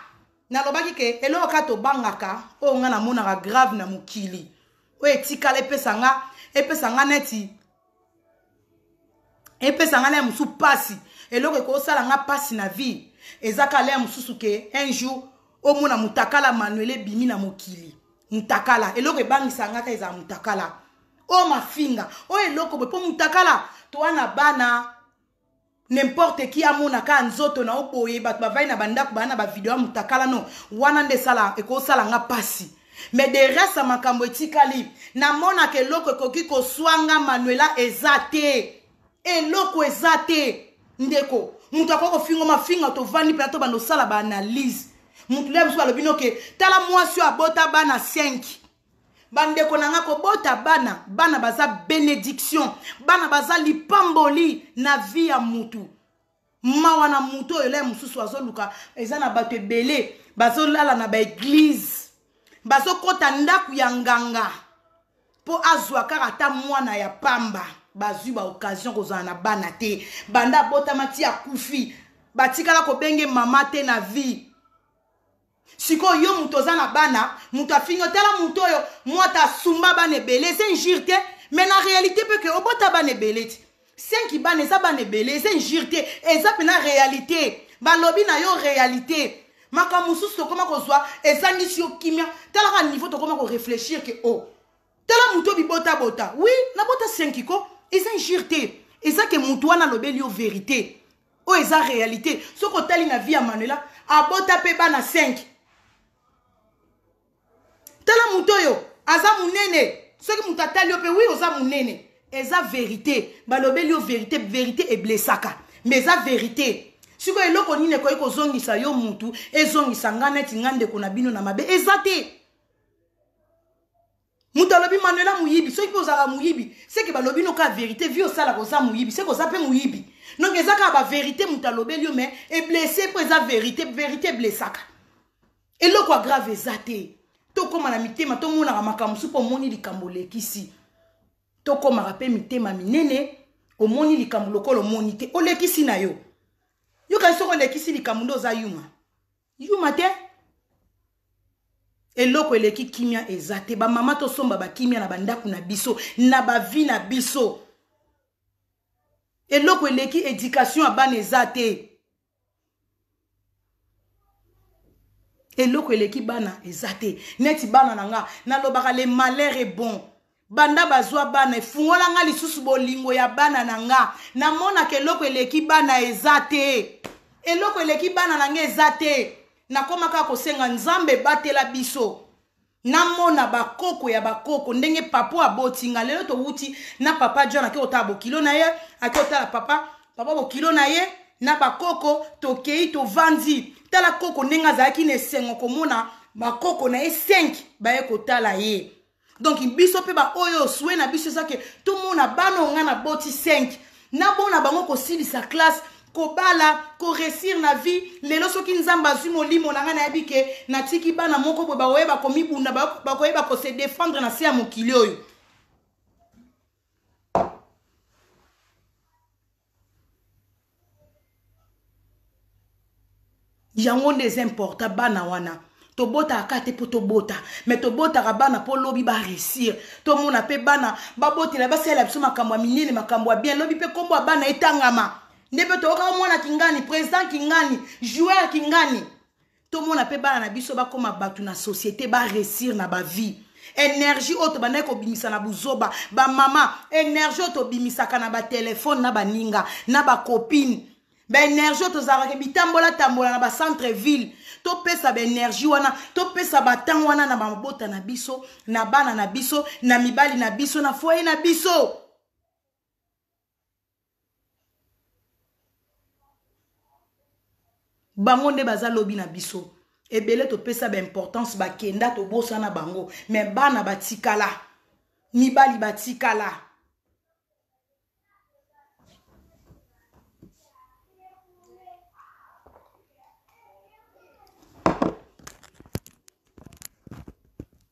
S1: nalobaki ke eloko kaka tobangaka oyo ngai namonaka grave na mokili oyo etikala epesa nga epesa nga neti epesa nga na ya mosusu mpasi eloko ekosala nga mpasi na vie eza kaka na ya mosusu ke un jour omona mutakala manuel ebimi na mokili mutakala eloko ebangisa nga kaka ezala mutakala oyo mafinga oyo eloko boye mpo mutakala toa na bana n'importe qui amona kaka nzoto na yo boye bato bavai na bandako baa na bavideo ya motakala no wana nde ekosala nga mpasi mais de reste makambo etikali namonaka eloko ekoki koswa nga manuela eza te eloko eza te ndeko moto akoki kofingo mafinga tovandi mpena tobanda osala baanalyse moto nde mosusu alobi noke tala mwasi oyo abota bana 5 bandeko na ngai kobota bana bana baza benediction bana baza lipamboli na vi ya mutu mawa na moto oyo elai mosusu azoluka eza na bato ebele bazolala na baeglize bazokɔta ndako ya nganga mpo azwa kaka ata mwana ya pamba bazwi baoccasion kozala na bana te banda abotama ti akufi batikala kobenge mama te na vie sikoyo yo moto oza na bana moto afingi otala moto oyo mwata asumba bana ebele eza injure te mais na réalité mpe ke obota bana ebele ti senki bana eza bana ebele eza injure te eza mpena réalité balobi na yo réalité makambo mosusu tokoma kozwa ezangisi yo kimia talaka niveau tokoma koreflechir ke o oh, tala moto bibota bota wi nabota 5 ko eza injure te eza ke moto wana alobeli yo verité oyo eza réalité soki otali na vie ya manuela abota mpe bana 5 tala moto oyo aza monene soki moto atali yo mpe wi oza monene eza verité balobeli yo verité verité eblesaka mais eza verité sikoyo eloko nini ekoki kozongisa yo mutu ezongisa ngai neti ngai ndeko na bino na mabe eza te moto alobi manuela moyibi soki mpe ozalaka moyibi seke balobi no kaka verité vi osalaka oza moyibi seke oza mpe moyibi donc eza kaka baverité moto alobeli yo mais eblesse mpo eza verité verité eblessaka eloko ya grave eza te tokóma na mitema tomonaka makambo mosusu mpo omoni likambo olekisi tokómaka mpe mitema minene omoni likambo lokola omoni te olekisi na yo yokai soki olekisi likambo nde oza yuma yuma te eloko eleki kimia eza te bamama tosomba bakimia na bandako na biso na bavi na biso eloko eleki edikatio ya bana eza te eloko eleki bana eza te neti bana na nga nalobaka le malheur est bon banda bazwa bana efungola nga lisusu bolingo ya bana na nga namonaka eloko eleki bana eza te eloko eleki bana na nga eza te nakoma kaka kosenga nzambe ebatela biso namona bakoko ya bakoko ndenge papa aboti nga lelo towuti na papa john ake kotala bokilo na ye ake kotala papa papa bokilo na ye na bakoko tokei tovandi tala koko ndenge azalaki na esengo komona bakoko na ye 5 baye kotala ye donc biso mpe baoyo swe na biso ezake tomona bana onga na boti 5 nabona bango kosilisa classe kobala koresir na vie lelo soki nzambe azwi molimo na ngai nayebi ke natiki bana moko boye bakoyeba komibunda bakoyeba kose defendre na se ya mokili oyo yango nde eza important bana wana tobotaka kaka te mpo tobota me tobotaka bana mpo lobi baresir tomona mpe bana babotela basalela biso makambo ya minene makambo ya bien lobi mpe nkombo ya bana etangama nde mpe toyokaka mwana kingani président kingani joueur kingani tomona mpe bana na biso bakoma bato na société baresir na bavie energie oyo tobandaki kobimisa na buzoba bamama energie oyo tobimisaka na batelefone na baninga na bakopine baenergie oyo tozalaka ke bitambolatambola na bacentre ville topesa baenergie wana topesa batan wana na mabota na biso na bana na biso na mibali na biso na foye na biso bango nde baza lobi na biso ebele topesa baimportance bakenda tobosana bango me bana batikala mibali batikala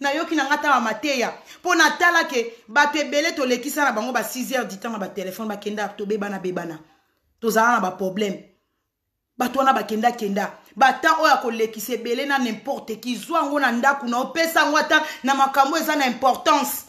S1: nayoki na nga ntaba mateya mpo natala ke bato ebele tolekisa na bango ba 6 heures du temps na batelefone bakenda tobebana bebana tozala na baproblème bato wana bakenda kenda bata oyo akolekisa ebele na nimporte ki zwa yango na ndako na opesa yango ata na makambo eza na importance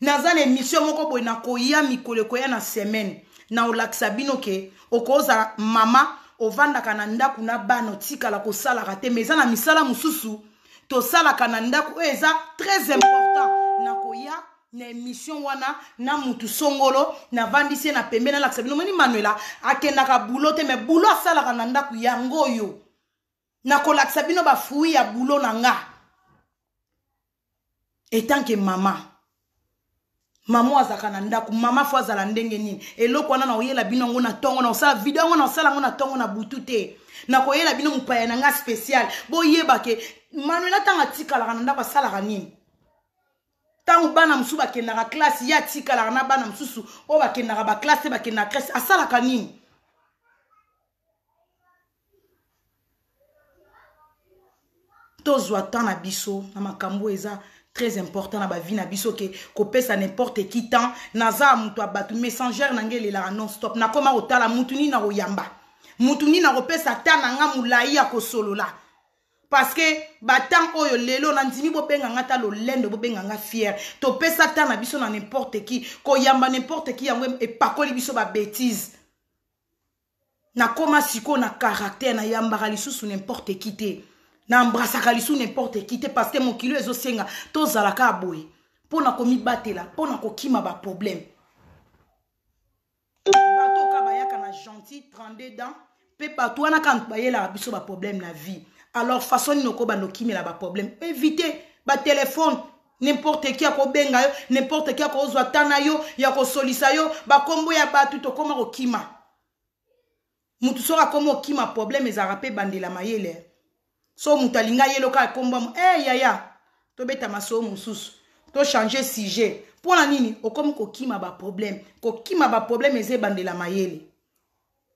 S1: naza na emission moko boye nakoya mikolo ekoya na semaine na olakisa bino ke okozala mama ovandaka na ndako na bana otikala kosalaka te ma eza na misala mosusu tosalaka na ndako oyo eza très important nakoya na emission wana na mutu songolo navandisi ye na pembe nalakisa bino moni manuela akendaka bulo te me bulo asalaka na ndako yango oyo nakolakisa bino ba fruit ya boulot na nga etant que mama mama azalaka na ndako mama fo azala ndenge nini eloko wana nakoyela bino yango na ntongo nakosala video yango nakosala yango na ntongo na butu te nakoyela bino mopaya na nga spécial boyeba ke manuela ntango atikalaka na ndako asalaka nini ntango bana mosusu bakendaka classe ye atikalaka na bana mosusu oyo bakendaka baklasse te bakendaka classe asalaka nini tozwa temps na biso na makambo oyo eza très important na bavi na biso ke kopesa n'importe qui temps naza moto ya bato messanger na nge elelaka non stop nakoma kotala motu nini na koyamba motu nini na kopesa temps na nga molai ya kosolola parce que batemp oyo lelo nandimi bobenga nga ata lolendo bobenga nga fiere topesa temps na biso na n'importe qui koyamba n'importe qui yango epakoli biso babétise nakoma sikoyo na caractère nayambaka lisusu n'importe qui te na embrasaka lisusu n'importe qui te parce que mokili oyo ezosenga tozala kaka boye mpo na komibatela mpo na kokima baproblème bato oka bayaka na gentil 32 dents mpe bato wana kaka bayelaka biso baproblème na vie alors façon nini okobanda okimela baproblème evite batelefone n'importe qui akobenga yo n'importe qui akozwa ta na yo ya kosolisa yo bakombo ya bato tokoma kokima motu soki akoma okima problème ezalaka mpe bandela mayele so moto alingi ayeloka akombamo e eh, hey, yaya tobeta masoo mosusu tochange sujet mpo na nini okomi kokima baproblème kokima baproblème eza ebandela mayele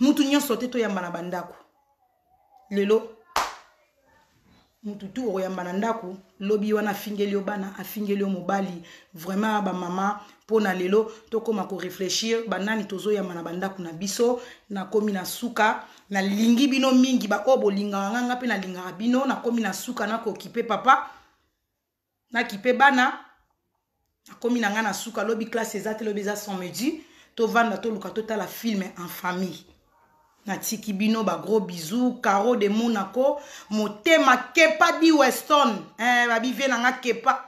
S1: mutu nyonso te toyamba na bandako lelo mutu tu okoyamba na ndako lobi wana afingeli yo bana afingeli yo mobali vraiment bamama mpo na lelo tokóma koreflechir banani tozoyamba na bandako na biso nakomi na suka nalingi bino mingi baoyo bolingaka nga nga mpe nalingaka bino nakomi na suka nakokipe papa nakipe bana nakomi na ngai na suka lobi classe eza te lobi eza sans medi tovanda toluka totala filme en famille natiki bino bagros bisou caro de monaco motema kepa di weston eh, babivie na nga kepa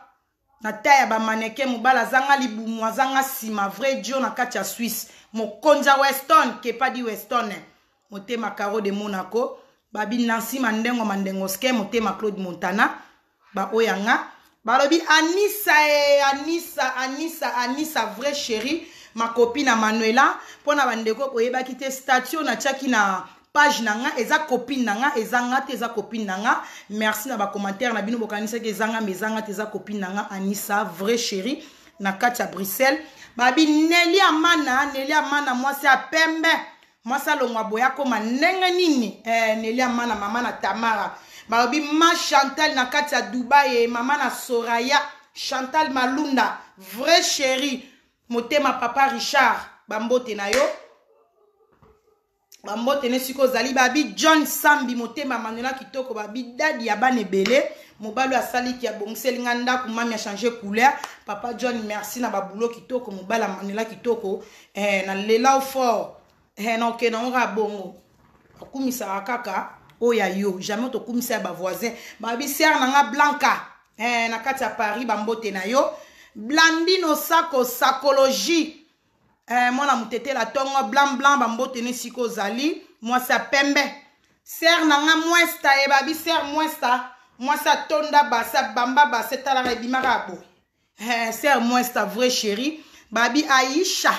S1: na ta ya bamaneke mobala azanga libumu azanga nsima vrai dio na kati ya swisse mokonzi ya weston kepa di weston eh. motema caro de monaco babi nansi mandengo mandengoske motema claude montana baoyo ya nga balobi anisa e anisa anisa anisa vrai chéri makopi na manuela mpo na bandeko boyebaki te statio natiaki na page na nga eza copine na nga eza nga te eza copine na nga merci na bacommentaire na bino bokanisaki eza nga ma eza nga te eza copine na nga anisa vrai chéri na kati ya bruxelles babi neli amana neli amana mwasi ya pembe mwasi alongo aboye akoma ndenge nini eh, neli ama na mama na tamara balobi ma chantal na kati ya dubai eh, mama na soraya chantal malunda vrai chéri motema papa richard bambote na yo bambote ne sikoyo ozali babi john sambi motema manuela kitoko babi dadi ya bana ebele mobali oyo asaliki abongiseli ngai ndako mami achange couleur papa john merci na babulo kitoko mobali ya manuela kitoko eh, na lela fort eh, na okenda ngo kaka bongo akumisaka kaka oyo ya yo jamais tokumisa ya bavoisin babi sere na nga blanka eh, na kati ya paris bambote na yo blandino sako sakologie eh, mwana motetela ntongo blanc blanc bambote no esika ozali mwasi ya pembe sere na nga mwesta ebabi sere mwesta mwasi atonda basi abamba basi etalaka ebimaka ya boye eh, ser moins ta vrai chéri babi aisha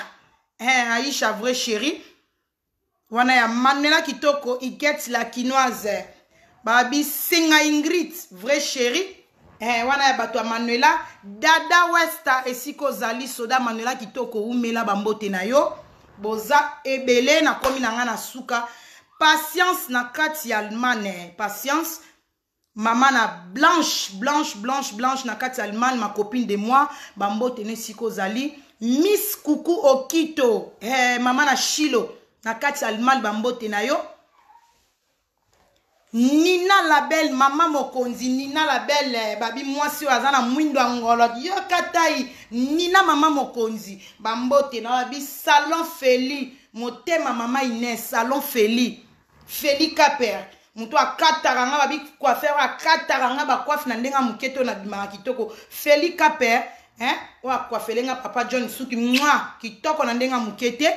S1: eh, aisha vrai chéri wana ya manuela kitoko iget la kinoise babi singa ingrid vrai chéri eh, wana ya bato ya manuela dada westa esika ozali soda manuela kitoko umela bambote na yo boza ebele nakomi na ngai na suka patience na kati ya allemagne patience mama na blanche blanche blanche blanche na kati allemagne ma copine de moi bambote ne sika ozali miss kuku okito eh, mama na shilo na kati allemagne bambote na yo nina label mama mokonzi nina label eh, babi mwasi oyo aza na mwindo ya ngolot yoka tai nina mama mokonzi bambote na babi salon feli motema mama ines salon feli feli kaper moto akataka nga babi coiffer oyo akataka nga bacoiffe na ndenge ya moke to nabimaka kitoko feli kaper oyo akoifele nga papa john suki mwa kitoko na ndenge ya moke te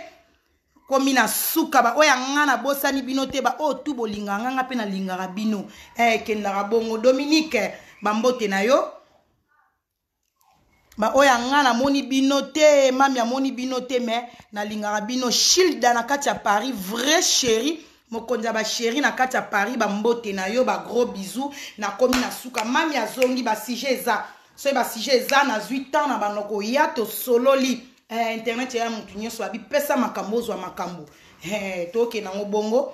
S1: komi na suka baoyo ya nga nabosani bino te baoyo tu bolingaka nga nga mpe nalingaka bino ekendaka eh, bongo dominique bambote na yo ba oyo anga namoni bino te mami amoni bino te me nalingaka bino shilda na kati ya paris vrai chéri mokonzi ya basheri na kati ya paris bambote na yo bagros bisou nakomi na suka mami azongi basujet eza soki basujet eza nazwi temps na bano koya tosololi eh, internet eya motu nyonso abipesa makambo ozwa makambo eh, tokende yango bongo